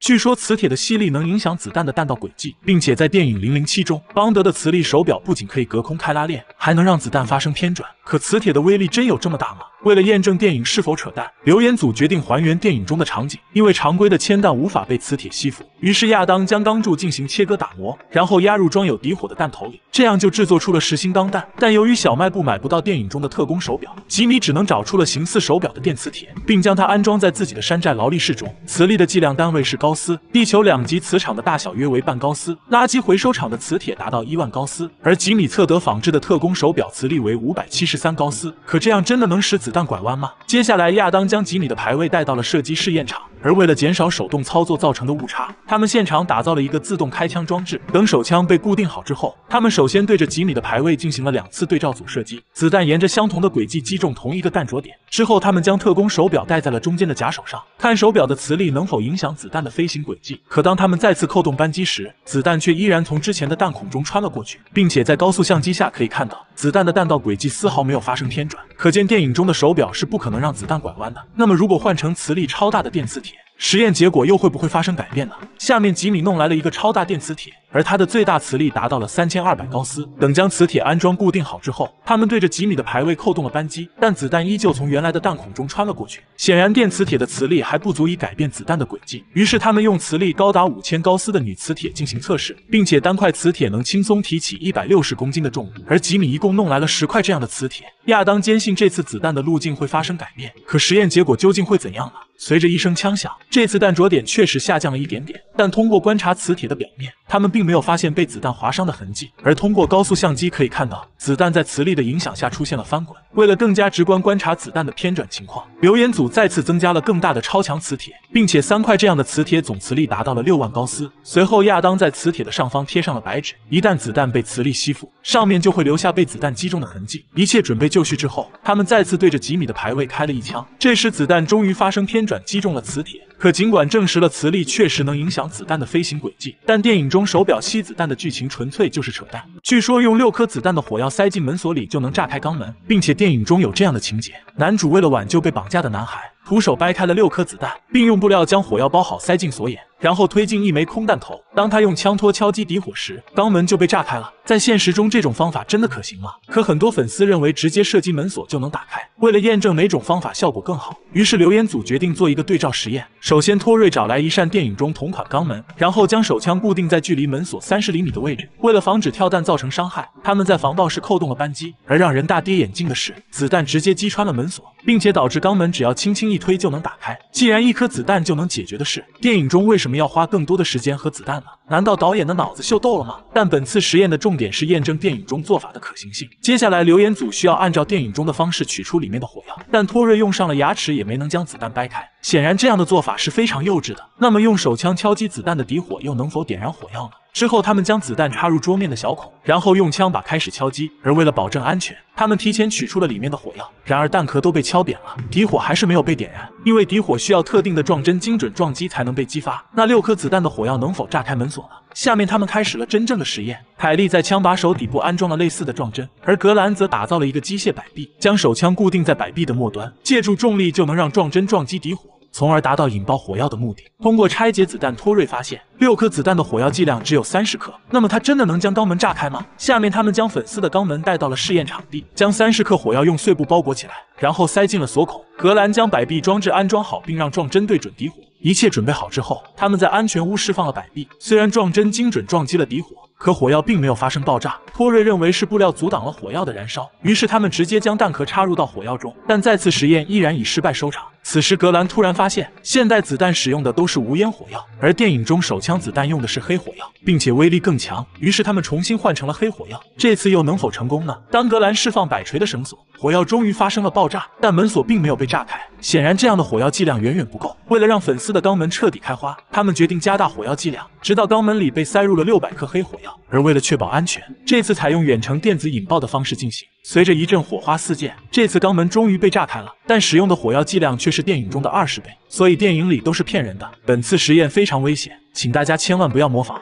据说磁铁的吸力能影响子弹的弹道轨迹，并且在电影《零零七》中，邦德的磁力手表不仅可以隔空开拉链，还能让子弹发生偏转。可磁铁的威力真有这么大吗？为了验证电影是否扯淡，留言组决定还原电影中的场景。因为常规的铅弹无法被磁铁吸附，于是亚当将钢柱进行切割打磨，然后压入装有底火的弹头里，这样就制作出了实心钢弹。但由于小卖部买不到电影中的特工手表，吉米只能找出了形似手表的电磁铁，并将它安装在自己的山寨劳力士中。磁力的计量单位是高斯，地球两极磁场的大小约为半高斯，垃圾回收厂的磁铁达到一万高斯，而吉米测得仿制的特工手表磁力为五百七十三高斯。可这样真的能使子弹拐弯吗？接下来，亚当将吉米的排位带到了射击试验场，而为了减少手动操作造成的误差，他们现场打造了一个自动开枪装置。等手枪被固定好之后，他们首先对着吉米的排位进行了两次对照组射击，子弹沿着相同的轨迹击中同一个弹着点。之后，他们将特工手表戴在了中间的假手上，看手表的磁力能否影响子弹的飞行轨迹。可当他们再次扣动扳机时，子弹却依然从之前的弹孔中穿了过去，并且在高速相机下可以看到，子弹的弹道轨迹丝毫没有发生偏转。可见电影中的手表是不可能让子弹拐弯的。那么，如果换成磁力超大的电磁铁，实验结果又会不会发生改变呢？下面吉米弄来了一个超大电磁铁，而它的最大磁力达到了三千二百高斯。等将磁铁安装固定好之后，他们对着吉米的排位扣动了扳机，但子弹依旧从原来的弹孔中穿了过去。显然，电磁铁的磁力还不足以改变子弹的轨迹。于是，他们用磁力高达五千高斯的铝磁铁进行测试，并且单块磁铁能轻松提起一百六十公斤的重物。而吉米一共弄来了十块这样的磁铁。亚当坚信这次子弹的路径会发生改变，可实验结果究竟会怎样呢？随着一声枪响，这次弹着点确实下降了一点点，但通过观察磁铁的表面，他们并没有发现被子弹划伤的痕迹。而通过高速相机可以看到，子弹在磁力的影响下出现了翻滚。为了更加直观观察子弹的偏转情况，留研组再次增加了更大的超强磁铁，并且三块这样的磁铁总磁力达到了六万高斯。随后，亚当在磁铁的上方贴上了白纸，一旦子弹被磁力吸附，上面就会留下被子弹击中的痕迹。一切准备就绪之后，他们再次对着吉米的排位开了一枪。这时，子弹终于发生偏转，击中了磁铁。可尽管证实了磁力确实能影响子弹的飞行轨迹，但电影中手表吸子弹的剧情纯粹就是扯淡。据说用六颗子弹的火药塞进门锁里就能炸开钢门，并且电影中有这样的情节：男主为了挽救被绑架的男孩。徒手掰开了六颗子弹，并用布料将火药包好塞进锁眼，然后推进一枚空弹头。当他用枪托敲击底火时，钢门就被炸开了。在现实中，这种方法真的可行吗？可很多粉丝认为直接射击门锁就能打开。为了验证哪种方法效果更好，于是留言组决定做一个对照实验。首先，托瑞找来一扇电影中同款钢门，然后将手枪固定在距离门锁三十厘米的位置。为了防止跳弹造成伤害，他们在防爆时扣动了扳机。而让人大跌眼镜的是，子弹直接击穿了门锁，并且导致肛门只要轻轻一推就能打开。既然一颗子弹就能解决的事，电影中为什么要花更多的时间和子弹呢？难道导演的脑子秀逗了吗？但本次实验的重点是验证电影中做法的可行性。接下来，留言组需要按照电影中的方式取出里面的火药，但托瑞用上了牙齿也没能将子弹掰开。显然，这样的做法是非常幼稚的。那么，用手枪敲击子弹的底火又能否点燃火药呢？之后，他们将子弹插入桌面的小孔，然后用枪把开始敲击。而为了保证安全，他们提前取出了里面的火药。然而，弹壳都被敲扁了，底火还是没有被点燃。因为底火需要特定的撞针精准撞击才能被激发。那六颗子弹的火药能否炸开门锁呢？下面他们开始了真正的实验。凯莉在枪把手底部安装了类似的撞针，而格兰则打造了一个机械摆臂，将手枪固定在摆臂的末端，借助重力就能让撞针撞击底火。从而达到引爆火药的目的。通过拆解子弹，托瑞发现六颗子弹的火药剂量只有三十克。那么它真的能将肛门炸开吗？下面他们将粉丝的肛门带到了试验场地，将三十克火药用碎布包裹起来，然后塞进了锁孔。格兰将摆臂装置安装好，并让撞针对准底火。一切准备好之后，他们在安全屋释放了摆臂。虽然撞针精准撞击了底火，可火药并没有发生爆炸。托瑞认为是布料阻挡了火药的燃烧，于是他们直接将弹壳插入到火药中，但再次实验依然以失败收场。此时，格兰突然发现，现代子弹使用的都是无烟火药，而电影中手枪子弹用的是黑火药，并且威力更强。于是他们重新换成了黑火药，这次又能否成功呢？当格兰释放摆锤的绳索，火药终于发生了爆炸，但门锁并没有被炸开。显然，这样的火药剂量远远不够。为了让粉丝的肛门彻底开花，他们决定加大火药剂量，直到肛门里被塞入了六百克黑火药。而为了确保安全，这次采用远程电子引爆的方式进行。随着一阵火花四溅，这次肛门终于被炸开了，但使用的火药剂量却是电影中的二十倍，所以电影里都是骗人的。本次实验非常危险，请大家千万不要模仿。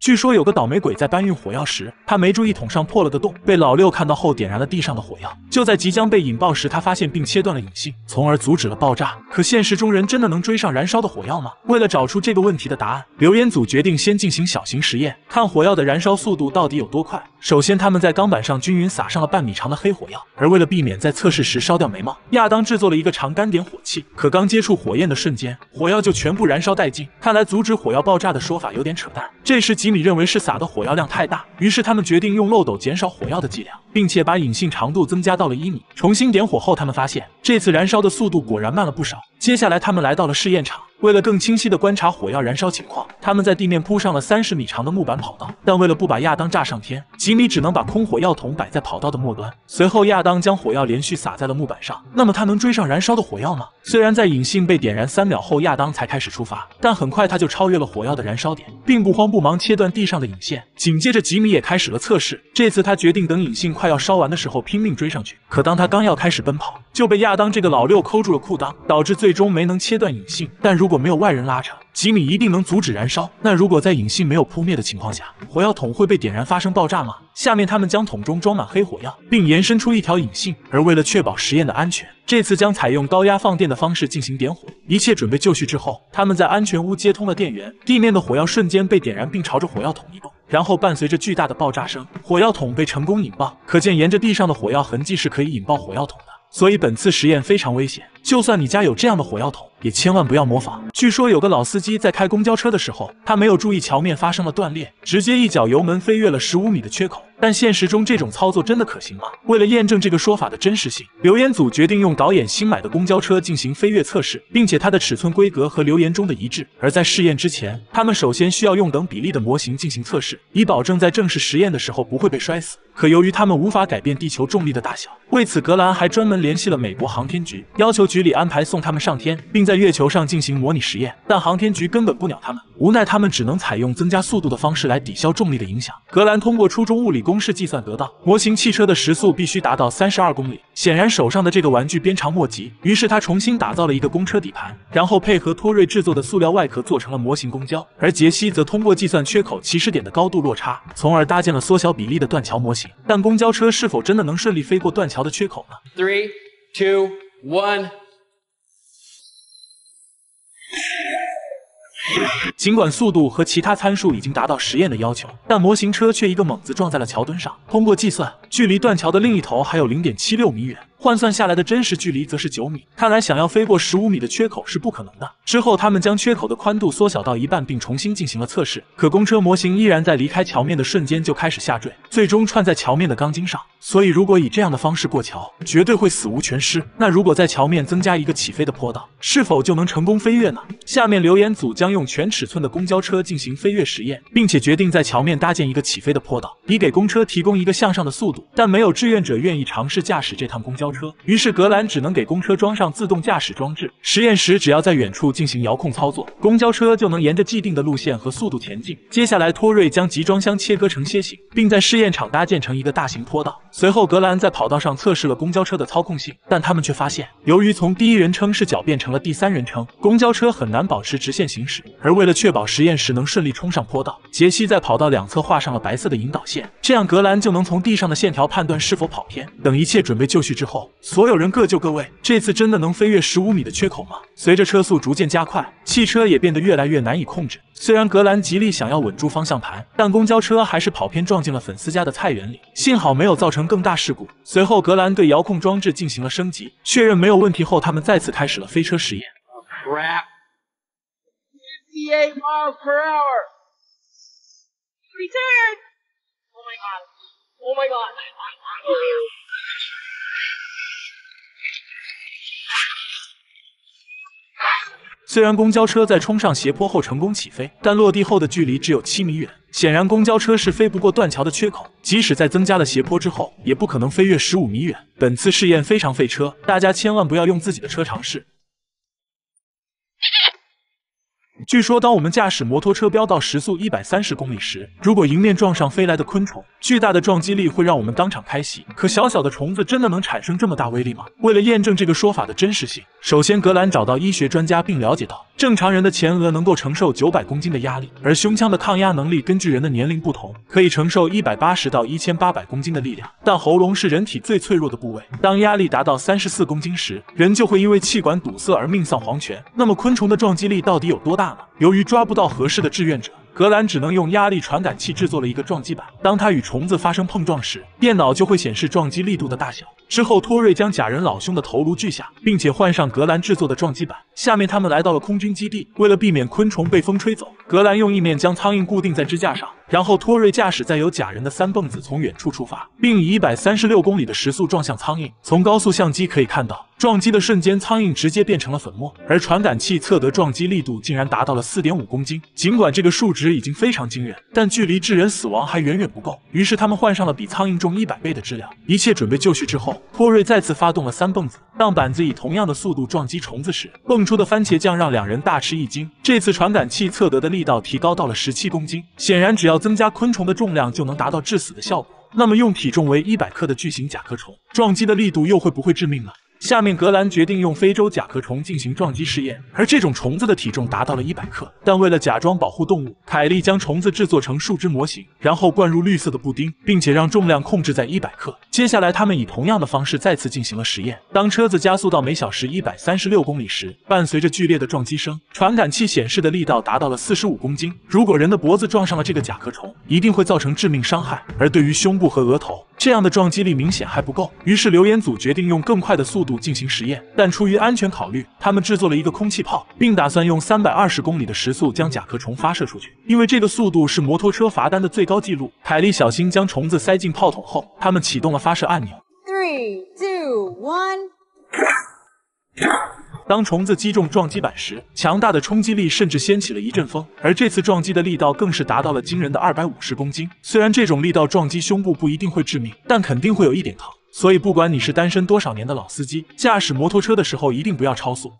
据说有个倒霉鬼在搬运火药时，他没注意桶上破了个洞，被老六看到后点燃了地上的火药。就在即将被引爆时，他发现并切断了引信，从而阻止了爆炸。可现实中人真的能追上燃烧的火药吗？为了找出这个问题的答案，留言组决定先进行小型实验，看火药的燃烧速度到底有多快。首先，他们在钢板上均匀撒上了半米长的黑火药，而为了避免在测试时烧掉眉毛，亚当制作了一个长干点火器。可刚接触火焰的瞬间，火药就全部燃烧殆尽。看来阻止火药爆炸的说法有点扯淡。这时吉米认为是撒的火药量太大，于是他们决定用漏斗减少火药的剂量，并且把引信长度增加到了一米。重新点火后，他们发现这次燃烧的速度果然慢了不少。接下来，他们来到了试验场。为了更清晰地观察火药燃烧情况，他们在地面铺上了三十米长的木板跑道。但为了不把亚当炸上天，吉米只能把空火药桶摆在跑道的末端。随后，亚当将火药连续撒在了木板上。那么，他能追上燃烧的火药吗？虽然在引信被点燃三秒后，亚当才开始出发，但很快他就超越了火药的燃烧点，并不慌不忙切断地上的引线。紧接着，吉米也开始了测试。这次他决定等引信快要烧完的时候拼命追上去。可当他刚要开始奔跑，就被亚当这个老六抠住了裤裆，导致最终没能切断引信。但如如果没有外人拉扯，吉米一定能阻止燃烧。那如果在引信没有扑灭的情况下，火药桶会被点燃发生爆炸吗？下面他们将桶中装满黑火药，并延伸出一条引信。而为了确保实验的安全，这次将采用高压放电的方式进行点火。一切准备就绪之后，他们在安全屋接通了电源，地面的火药瞬间被点燃，并朝着火药桶移动。然后伴随着巨大的爆炸声，火药桶被成功引爆。可见沿着地上的火药痕迹是可以引爆火药桶的。所以本次实验非常危险，就算你家有这样的火药桶，也千万不要模仿。据说有个老司机在开公交车的时候，他没有注意桥面发生了断裂，直接一脚油门飞越了十五米的缺口。但现实中这种操作真的可行吗？为了验证这个说法的真实性，留言组决定用导演新买的公交车进行飞跃测试，并且它的尺寸规格和留言中的一致。而在试验之前，他们首先需要用等比例的模型进行测试，以保证在正式实验的时候不会被摔死。可由于他们无法改变地球重力的大小，为此格兰还专门联系了美国航天局，要求局里安排送他们上天，并在月球上进行模拟实验。但航天局根本不鸟他们，无奈他们只能采用增加速度的方式来抵消重力的影响。格兰通过初中物理公式计算得到，模型汽车的时速必须达到三十二公里。显然手上的这个玩具鞭长莫及，于是他重新打造了一个公车底盘，然后配合托瑞制作的塑料外壳做成了模型公交。而杰西则通过计算缺口起始点的高度落差，从而搭建了缩小比例的断桥模型。但公交车是否真的能顺利飞过断桥的缺口呢？Three, two, one. [laughs] 尽管速度和其他参数已经达到实验的要求，但模型车却一个猛子撞在了桥墩上。通过计算，距离断桥的另一头还有零点七六米远，换算下来的真实距离则是九米。看来想要飞过十五米的缺口是不可能的。之后，他们将缺口的宽度缩小到一半，并重新进行了测试。可公车模型依然在离开桥面的瞬间就开始下坠，最终串在桥面的钢筋上。所以，如果以这样的方式过桥，绝对会死无全尸。那如果在桥面增加一个起飞的坡道，是否就能成功飞跃呢？下面留言组将用全尺寸的公交车进行飞跃实验，并且决定在桥面搭建一个起飞的坡道，以给公车提供一个向上的速度。但没有志愿者愿意尝试驾驶这趟公交车，于是格兰只能给公车装上自动驾驶装置。实验时，只要在远处进行遥控操作，公交车就能沿着既定的路线和速度前进。接下来，托瑞将集装箱切割成楔形，并在试验场搭建成一个大型坡道。随后，格兰在跑道上测试了公交车的操控性，但他们却发现，由于从第一人称视角变成了第三人称，公交车很难保持直线行驶。而为了确保实验时能顺利冲上坡道，杰西在跑道两侧画上了白色的引导线，这样格兰就能从地上的线条判断是否跑偏。等一切准备就绪之后，所有人各就各位。这次真的能飞越十五米的缺口吗？随着车速逐渐加快，汽车也变得越来越难以控制。虽然格兰极力想要稳住方向盘，但公交车还是跑偏撞进了粉丝家的菜园里，幸好没有造成更大事故。随后，格兰对遥控装置进行了升级，确认没有问题后，他们再次开始了飞车实验。Crap. 58 miles per hour. Return! Oh my god. Oh my god. 虽然公交车在冲上斜坡后成功起飞，但落地后的距离只有七米远。显然，公交车是飞不过断桥的缺口，即使在增加了斜坡之后，也不可能飞越十五米远。本次试验非常费车，大家千万不要用自己的车尝试。据说，当我们驾驶摩托车飙到时速一百三十公里时，如果迎面撞上飞来的昆虫，巨大的撞击力会让我们当场开席。可小小的虫子真的能产生这么大威力吗？为了验证这个说法的真实性，首先格兰找到医学专家，并了解到正常人的前额能够承受九百公斤的压力，而胸腔的抗压能力根据人的年龄不同，可以承受一百八十到一千八百公斤的力量。但喉咙是人体最脆弱的部位，当压力达到三十四公斤时，人就会因为气管堵塞而命丧黄泉。那么昆虫的撞击力到底有多大呢？由于抓不到合适的志愿者。格兰只能用压力传感器制作了一个撞击板，当它与虫子发生碰撞时，电脑就会显示撞击力度的大小。之后，托瑞将假人老兄的头颅锯下，并且换上格兰制作的撞击板。下面，他们来到了空军基地，为了避免昆虫被风吹走，格兰用意面将苍蝇固定在支架上，然后托瑞驾驶载有假人的三蹦子从远处出发，并以一百三十六公里的时速撞向苍蝇。从高速相机可以看到。撞击的瞬间，苍蝇直接变成了粉末，而传感器测得撞击力度竟然达到了四点五公斤。尽管这个数值已经非常惊人，但距离致人死亡还远远不够。于是他们换上了比苍蝇重一百倍的质量。一切准备就绪之后，托瑞再次发动了三蹦子。当板子以同样的速度撞击虫子时，蹦出的番茄酱让两人大吃一惊。这次传感器测得的力道提高到了十七公斤，显然只要增加昆虫的重量就能达到致死的效果。那么用体重为一百克的巨型甲壳虫撞击的力度又会不会致命呢？下面格兰决定用非洲甲壳虫进行撞击试验，而这种虫子的体重达到了一百克。但为了假装保护动物，凯莉将虫子制作成树枝模型，然后灌入绿色的布丁，并且让重量控制在一百克。接下来，他们以同样的方式再次进行了实验。当车子加速到每小时一百三十六公里时，伴随着剧烈的撞击声，传感器显示的力道达到了四十五公斤。如果人的脖子撞上了这个甲壳虫，一定会造成致命伤害。而对于胸部和额头，这样的撞击力明显还不够。于是留言组决定用更快的速度进行实验，但出于安全考虑，他们制作了一个空气炮，并打算用三百二十公里的时速将甲壳虫发射出去。因为这个速度是摩托车罚单的最高纪录。凯莉小心将虫子塞进炮筒后，他们启动了发射按钮。Three, two, one. 当虫子击中撞击板时，强大的冲击力甚至掀起了一阵风，而这次撞击的力道更是达到了惊人的二百五十公斤。虽然这种力道撞击胸部不一定会致命，但肯定会有一点疼。所以，不管你是单身多少年的老司机，驾驶摩托车的时候一定不要超速。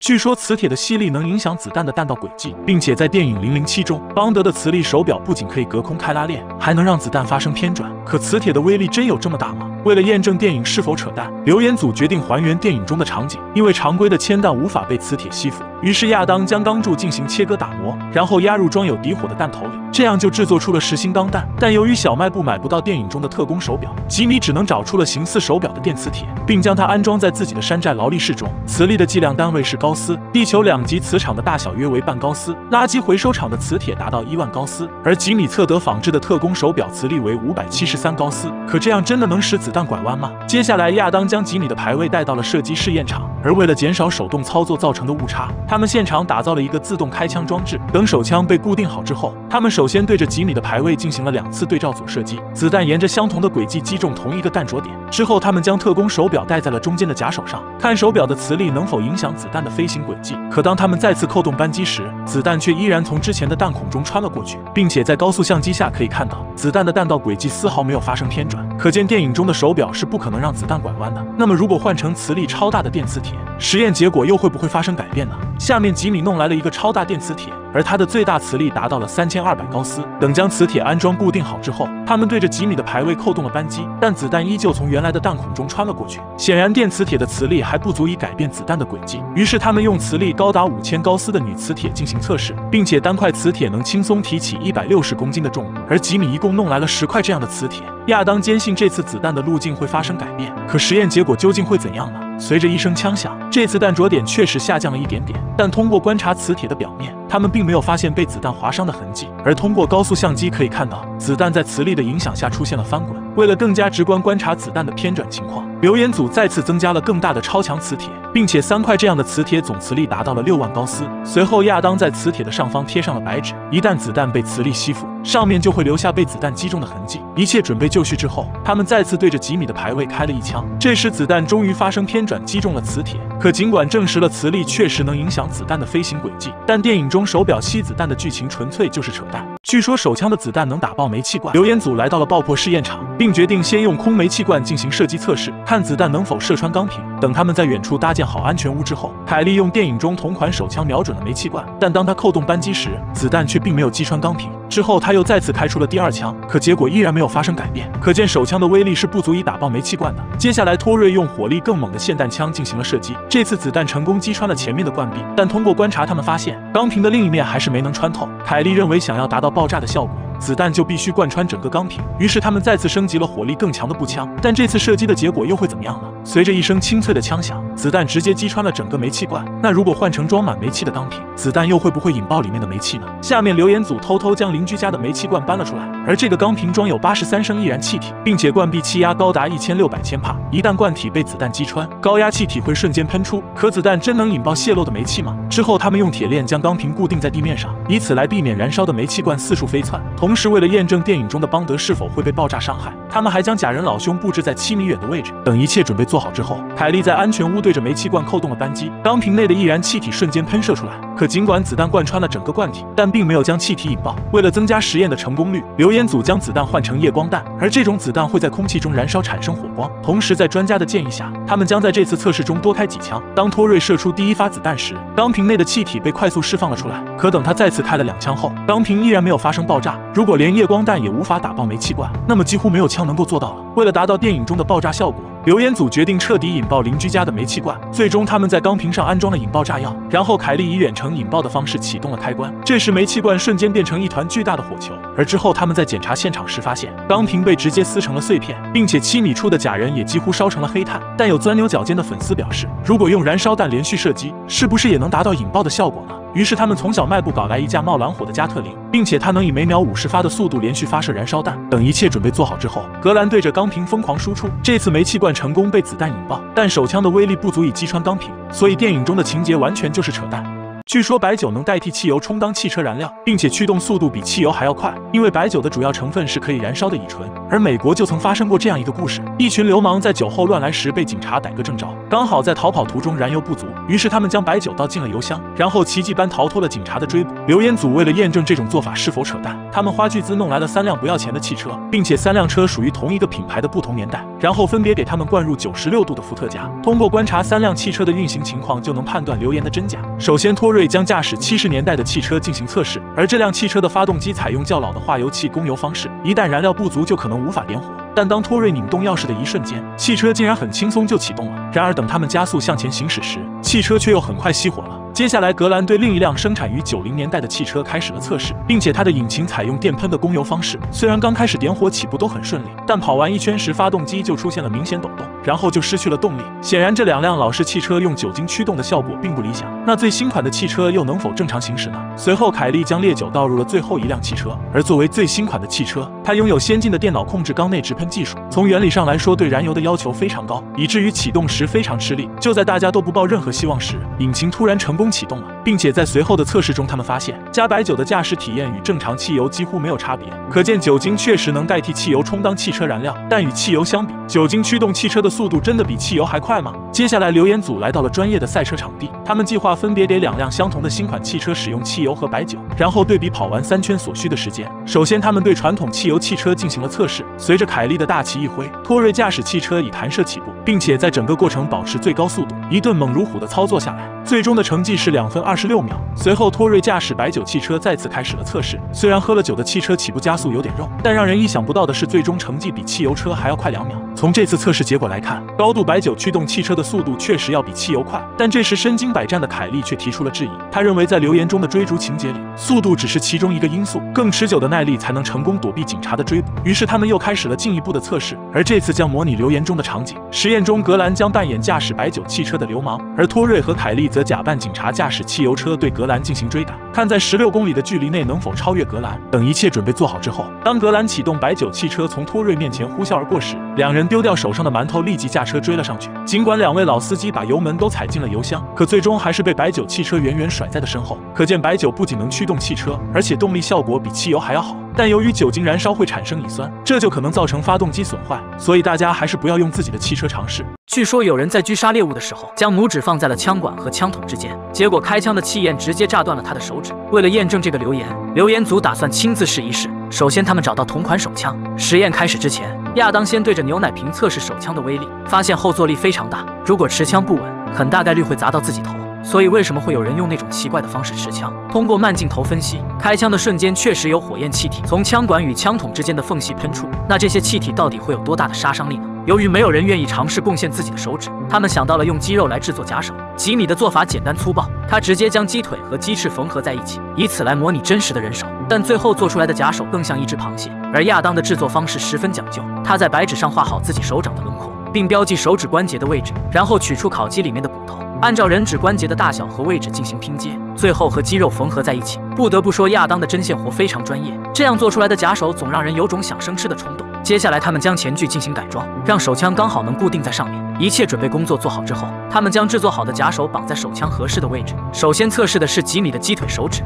据说磁铁的吸力能影响子弹的弹道轨迹，并且在电影《零零七》中，邦德的磁力手表不仅可以隔空开拉链，还能让子弹发生偏转。可磁铁的威力真有这么大吗？为了验证电影是否扯淡，留言组决定还原电影中的场景。因为常规的铅弹无法被磁铁吸附，于是亚当将钢柱进行切割打磨，然后压入装有底火的弹头里，这样就制作出了实心钢弹。但由于小卖部买不到电影中的特工手表，吉米只能找出了形似手表的电磁铁，并将它安装在自己的山寨劳力士中。磁力的计量单位是高高斯，地球两极磁场的大小约为半高斯，垃圾回收厂的磁铁达到一万高斯，而吉米测得仿制的特工手表磁力为五百七十三高斯。可这样真的能使子弹拐弯吗？接下来，亚当将吉米的排位带到了射击试验场，而为了减少手动操作造成的误差，他们现场打造了一个自动开枪装置。等手枪被固定好之后，他们首先对着吉米的排位进行了两次对照组射击，子弹沿着相同的轨迹击中同一个弹着点。之后，他们将特工手表戴在了中间的假手上，看手表的磁力能否影响子弹的飞行轨迹。可当他们再次扣动扳机时，子弹却依然从之前的弹孔中穿了过去，并且在高速相机下可以看到，子弹的弹道轨迹丝毫没有发生偏转。可见电影中的手表是不可能让子弹拐弯的。那么，如果换成磁力超大的电磁铁，实验结果又会不会发生改变呢？下面吉米弄来了一个超大电磁铁，而它的最大磁力达到了三千二百高斯。等将磁铁安装固定好之后，他们对着吉米的排位扣动了扳机，但子弹依旧从原来的弹孔中穿了过去。显然，电磁铁的磁力还不足以改变子弹的轨迹。于是，他们用磁力高达五千高斯的女磁铁进行测试，并且单块磁铁能轻松提起一百六十公斤的重物。而吉米一共弄来了十块这样的磁铁。亚当坚信这次子弹的路径会发生改变，可实验结果究竟会怎样呢？随着一声枪响，这次弹着点确实下降了一点点，但通过观察磁铁的表面，他们并并没有发现被子弹划伤的痕迹。而通过高速相机可以看到，子弹在磁力的影响下出现了翻滚。为了更加直观观察子弹的偏转情况，留言组再次增加了更大的超强磁铁，并且三块这样的磁铁总磁力达到了六万高斯。随后，亚当在磁铁的上方贴上了白纸，一旦子弹被磁力吸附，上面就会留下被子弹击中的痕迹。一切准备就绪之后，他们再次对着吉米的排位开了一枪。这时，子弹终于发生偏转，击中了磁铁。可尽管证实了磁力确实能影响子弹的飞行轨迹，但电影中手表吸子弹的剧情纯粹就是扯淡。据说手枪的子弹能打爆煤气罐。留言组来到了爆破试验场，并决定先用空煤气罐进行射击测试，看子弹能否射穿钢瓶。等他们在远处搭建好安全屋之后，凯莉用电影中同款手枪瞄准了煤气罐，但当他扣动扳机时，子弹却并没有击穿钢瓶。之后，他又再次开出了第二枪，可结果依然没有发生改变。可见手枪的威力是不足以打爆煤气罐的。接下来，托瑞用火力更猛的霰弹枪进行了射击，这次子弹成功击穿了前面的罐壁，但通过观察，他们发现钢瓶的另一面还是没能穿透。凯莉认为，想要达到爆炸的效果，子弹就必须贯穿整个钢瓶。于是他们再次升级了火力更强的步枪，但这次射击的结果又会怎么样呢？随着一声清脆的枪响，子弹直接击穿了整个煤气罐。那如果换成装满煤气的钢瓶，子弹又会不会引爆里面的煤气呢？下面留言组偷偷将邻居家的煤气罐搬了出来，而这个钢瓶装有八十三升易燃气体，并且罐壁气压高达一千六百千帕。一旦罐体被子弹击穿，高压气体会瞬间喷出。可子弹真能引爆泄漏的煤气吗？之后他们用铁链将钢瓶固定在地面上，以此来避免燃烧的煤气罐四处飞窜。同同时，为了验证电影中的邦德是否会被爆炸伤害，他们还将假人老兄布置在七米远的位置。等一切准备做好之后，凯莉在安全屋对着煤气罐扣动了扳机，钢瓶内的易燃气体瞬间喷射出来。可尽管子弹贯穿了整个罐体，但并没有将气体引爆。为了增加实验的成功率，留言组将子弹换成夜光弹，而这种子弹会在空气中燃烧产生火光。同时，在专家的建议下，他们将在这次测试中多开几枪。当托瑞射出第一发子弹时，钢瓶内的气体被快速释放了出来。可等他再次开了两枪后，钢瓶依然没有发生爆炸。如果连夜光弹也无法打爆煤气罐，那么几乎没有枪能够做到了。为了达到电影中的爆炸效果，留言组决定彻底引爆邻居家的煤气罐，最终他们在钢瓶上安装了引爆炸药，然后凯莉以远程引爆的方式启动了开关，这时煤气罐瞬间变成一团巨大的火球。而之后他们在检查现场时发现，钢瓶被直接撕成了碎片，并且七米处的假人也几乎烧成了黑炭。但有钻牛角尖的粉丝表示，如果用燃烧弹连续射击，是不是也能达到引爆的效果呢？于是他们从小卖部搞来一架冒蓝火的加特林，并且它能以每秒五十发的速度连续发射燃烧弹。等一切准备做好之后，格兰对着钢瓶疯狂输出。这次煤气罐成功被子弹引爆，但手枪的威力不足以击穿钢瓶，所以电影中的情节完全就是扯淡。据说白酒能代替汽油充当汽车燃料，并且驱动速度比汽油还要快，因为白酒的主要成分是可以燃烧的乙醇。而美国就曾发生过这样一个故事：一群流氓在酒后乱来时被警察逮个正着，刚好在逃跑途中燃油不足，于是他们将白酒倒进了油箱，然后奇迹般逃脱了警察的追捕。刘彦祖为了验证这种做法是否扯淡，他们花巨资弄来了三辆不要钱的汽车，并且三辆车属于同一个品牌的不同年代，然后分别给他们灌入九十六度的伏特加。通过观察三辆汽车的运行情况，就能判断流言的真假。首先，托瑞将驾驶七十年代的汽车进行测试，而这辆汽车的发动机采用较老的化油器供油方式，一旦燃料不足，就可能无法点火。但当托瑞拧动钥匙的一瞬间，汽车竟然很轻松就启动了。然而，等他们加速向前行驶时，汽车却又很快熄火了。接下来，格兰对另一辆生产于九零年代的汽车开始了测试，并且它的引擎采用电喷的供油方式。虽然刚开始点火起步都很顺利，但跑完一圈时，发动机就出现了明显抖动，然后就失去了动力。显然，这两辆老式汽车用酒精驱动的效果并不理想。那最新款的汽车又能否正常行驶呢？随后，凯莉将烈酒倒入了最后一辆汽车，而作为最新款的汽车，它拥有先进的电脑控制缸内直喷技术。从原理上来说，对燃油的要求非常高，以至于启动时非常吃力。就在大家都不抱任何希望时，引擎突然成功启动了，并且在随后的测试中，他们发现加白酒的驾驶体验与正常汽油几乎没有差别。可见酒精确实能代替汽油充当汽车燃料，但与汽油相比，酒精驱动汽车的速度真的比汽油还快吗？接下来，留言组来到了专业的赛车场地，他们计划分别给两辆相同的新款汽车使用汽油和白酒，然后对比跑完三圈所需的时间。首先，他们对传统汽油汽车进行了测试。随着凯莉的大旗一挥，托瑞驾驶汽车以弹射起步，并且在整个过程保持最高速度，一顿猛如虎的操作下来，最终的成绩是两分二十六秒。随后，托瑞驾驶白酒汽车再次开始了测试。虽然喝了酒的汽车起步加速有点肉，但让人意想不到的是，最终成绩比汽油车还要快两秒。从这次测试结果来看，高度白酒驱动汽车的速度确实要比汽油快。但这时身经百战的凯莉却提出了质疑，他认为在留言中的追逐情节里，速度只是其中一个因素，更持久的耐力才能成功躲避警察的追捕。于是他们又开始了进一步的测试，而这次将模拟留言中的场景。实验中，格兰将扮演驾驶白酒汽车的流氓，而托瑞和凯莉则假扮警察驾驶汽油车对格兰进行追赶，看在十六公里的距离内能否超越格兰。等一切准备做好之后，当格兰启动白酒汽车从托瑞面前呼啸而过时，两人丢掉手上的馒头，立即驾车追了上去。尽管两位位老司机把油门都踩进了油箱，可最终还是被白酒汽车远远甩在了身后。可见白酒不仅能驱动汽车，而且动力效果比汽油还要好。但由于酒精燃烧会产生乙酸，这就可能造成发动机损坏，所以大家还是不要用自己的汽车尝试。据说有人在狙杀猎物的时候，将拇指放在了枪管和枪筒之间，结果开枪的气焰直接炸断了他的手指。为了验证这个留言，留言组打算亲自试一试。首先，他们找到同款手枪。实验开始之前，亚当先对着牛奶瓶测试手枪的威力，发现后坐力非常大，如果持枪不稳，很大概率会砸到自己头。所以，为什么会有人用那种奇怪的方式持枪？通过慢镜头分析，开枪的瞬间确实有火焰气体从枪管与枪筒之间的缝隙喷出。那这些气体到底会有多大的杀伤力呢？由于没有人愿意尝试贡献自己的手指，他们想到了用鸡肉来制作假手。吉米的做法简单粗暴，他直接将鸡腿和鸡翅缝合在一起，以此来模拟真实的人手。但最后做出来的假手更像一只螃蟹。而亚当的制作方式十分讲究，他在白纸上画好自己手掌的轮廓，并标记手指关节的位置，然后取出烤鸡里面的骨头。按照人指关节的大小和位置进行拼接，最后和肌肉缝合在一起。不得不说，亚当的针线活非常专业，这样做出来的假手总让人有种想生吃的冲动。接下来，他们将前锯进行改装，让手枪刚好能固定在上面。一切准备工作做好之后，他们将制作好的假手绑在手枪合适的位置。首先测试的是吉米的鸡腿手指。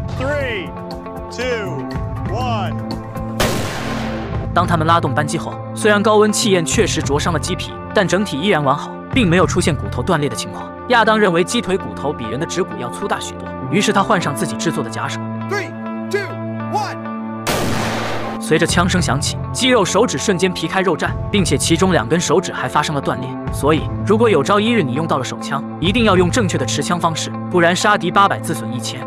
Two, one. 当他们拉动扳机后，虽然高温气焰确实灼伤了鸡皮，但整体依然完好，并没有出现骨头断裂的情况。亚当认为鸡腿骨头比人的指骨要粗大许多，于是他换上自己制作的假手。Three, two, one. 随着枪声响起，肌肉手指瞬间皮开肉绽，并且其中两根手指还发生了断裂。所以，如果有朝一日你用到了手枪，一定要用正确的持枪方式，不然杀敌八百自损一千。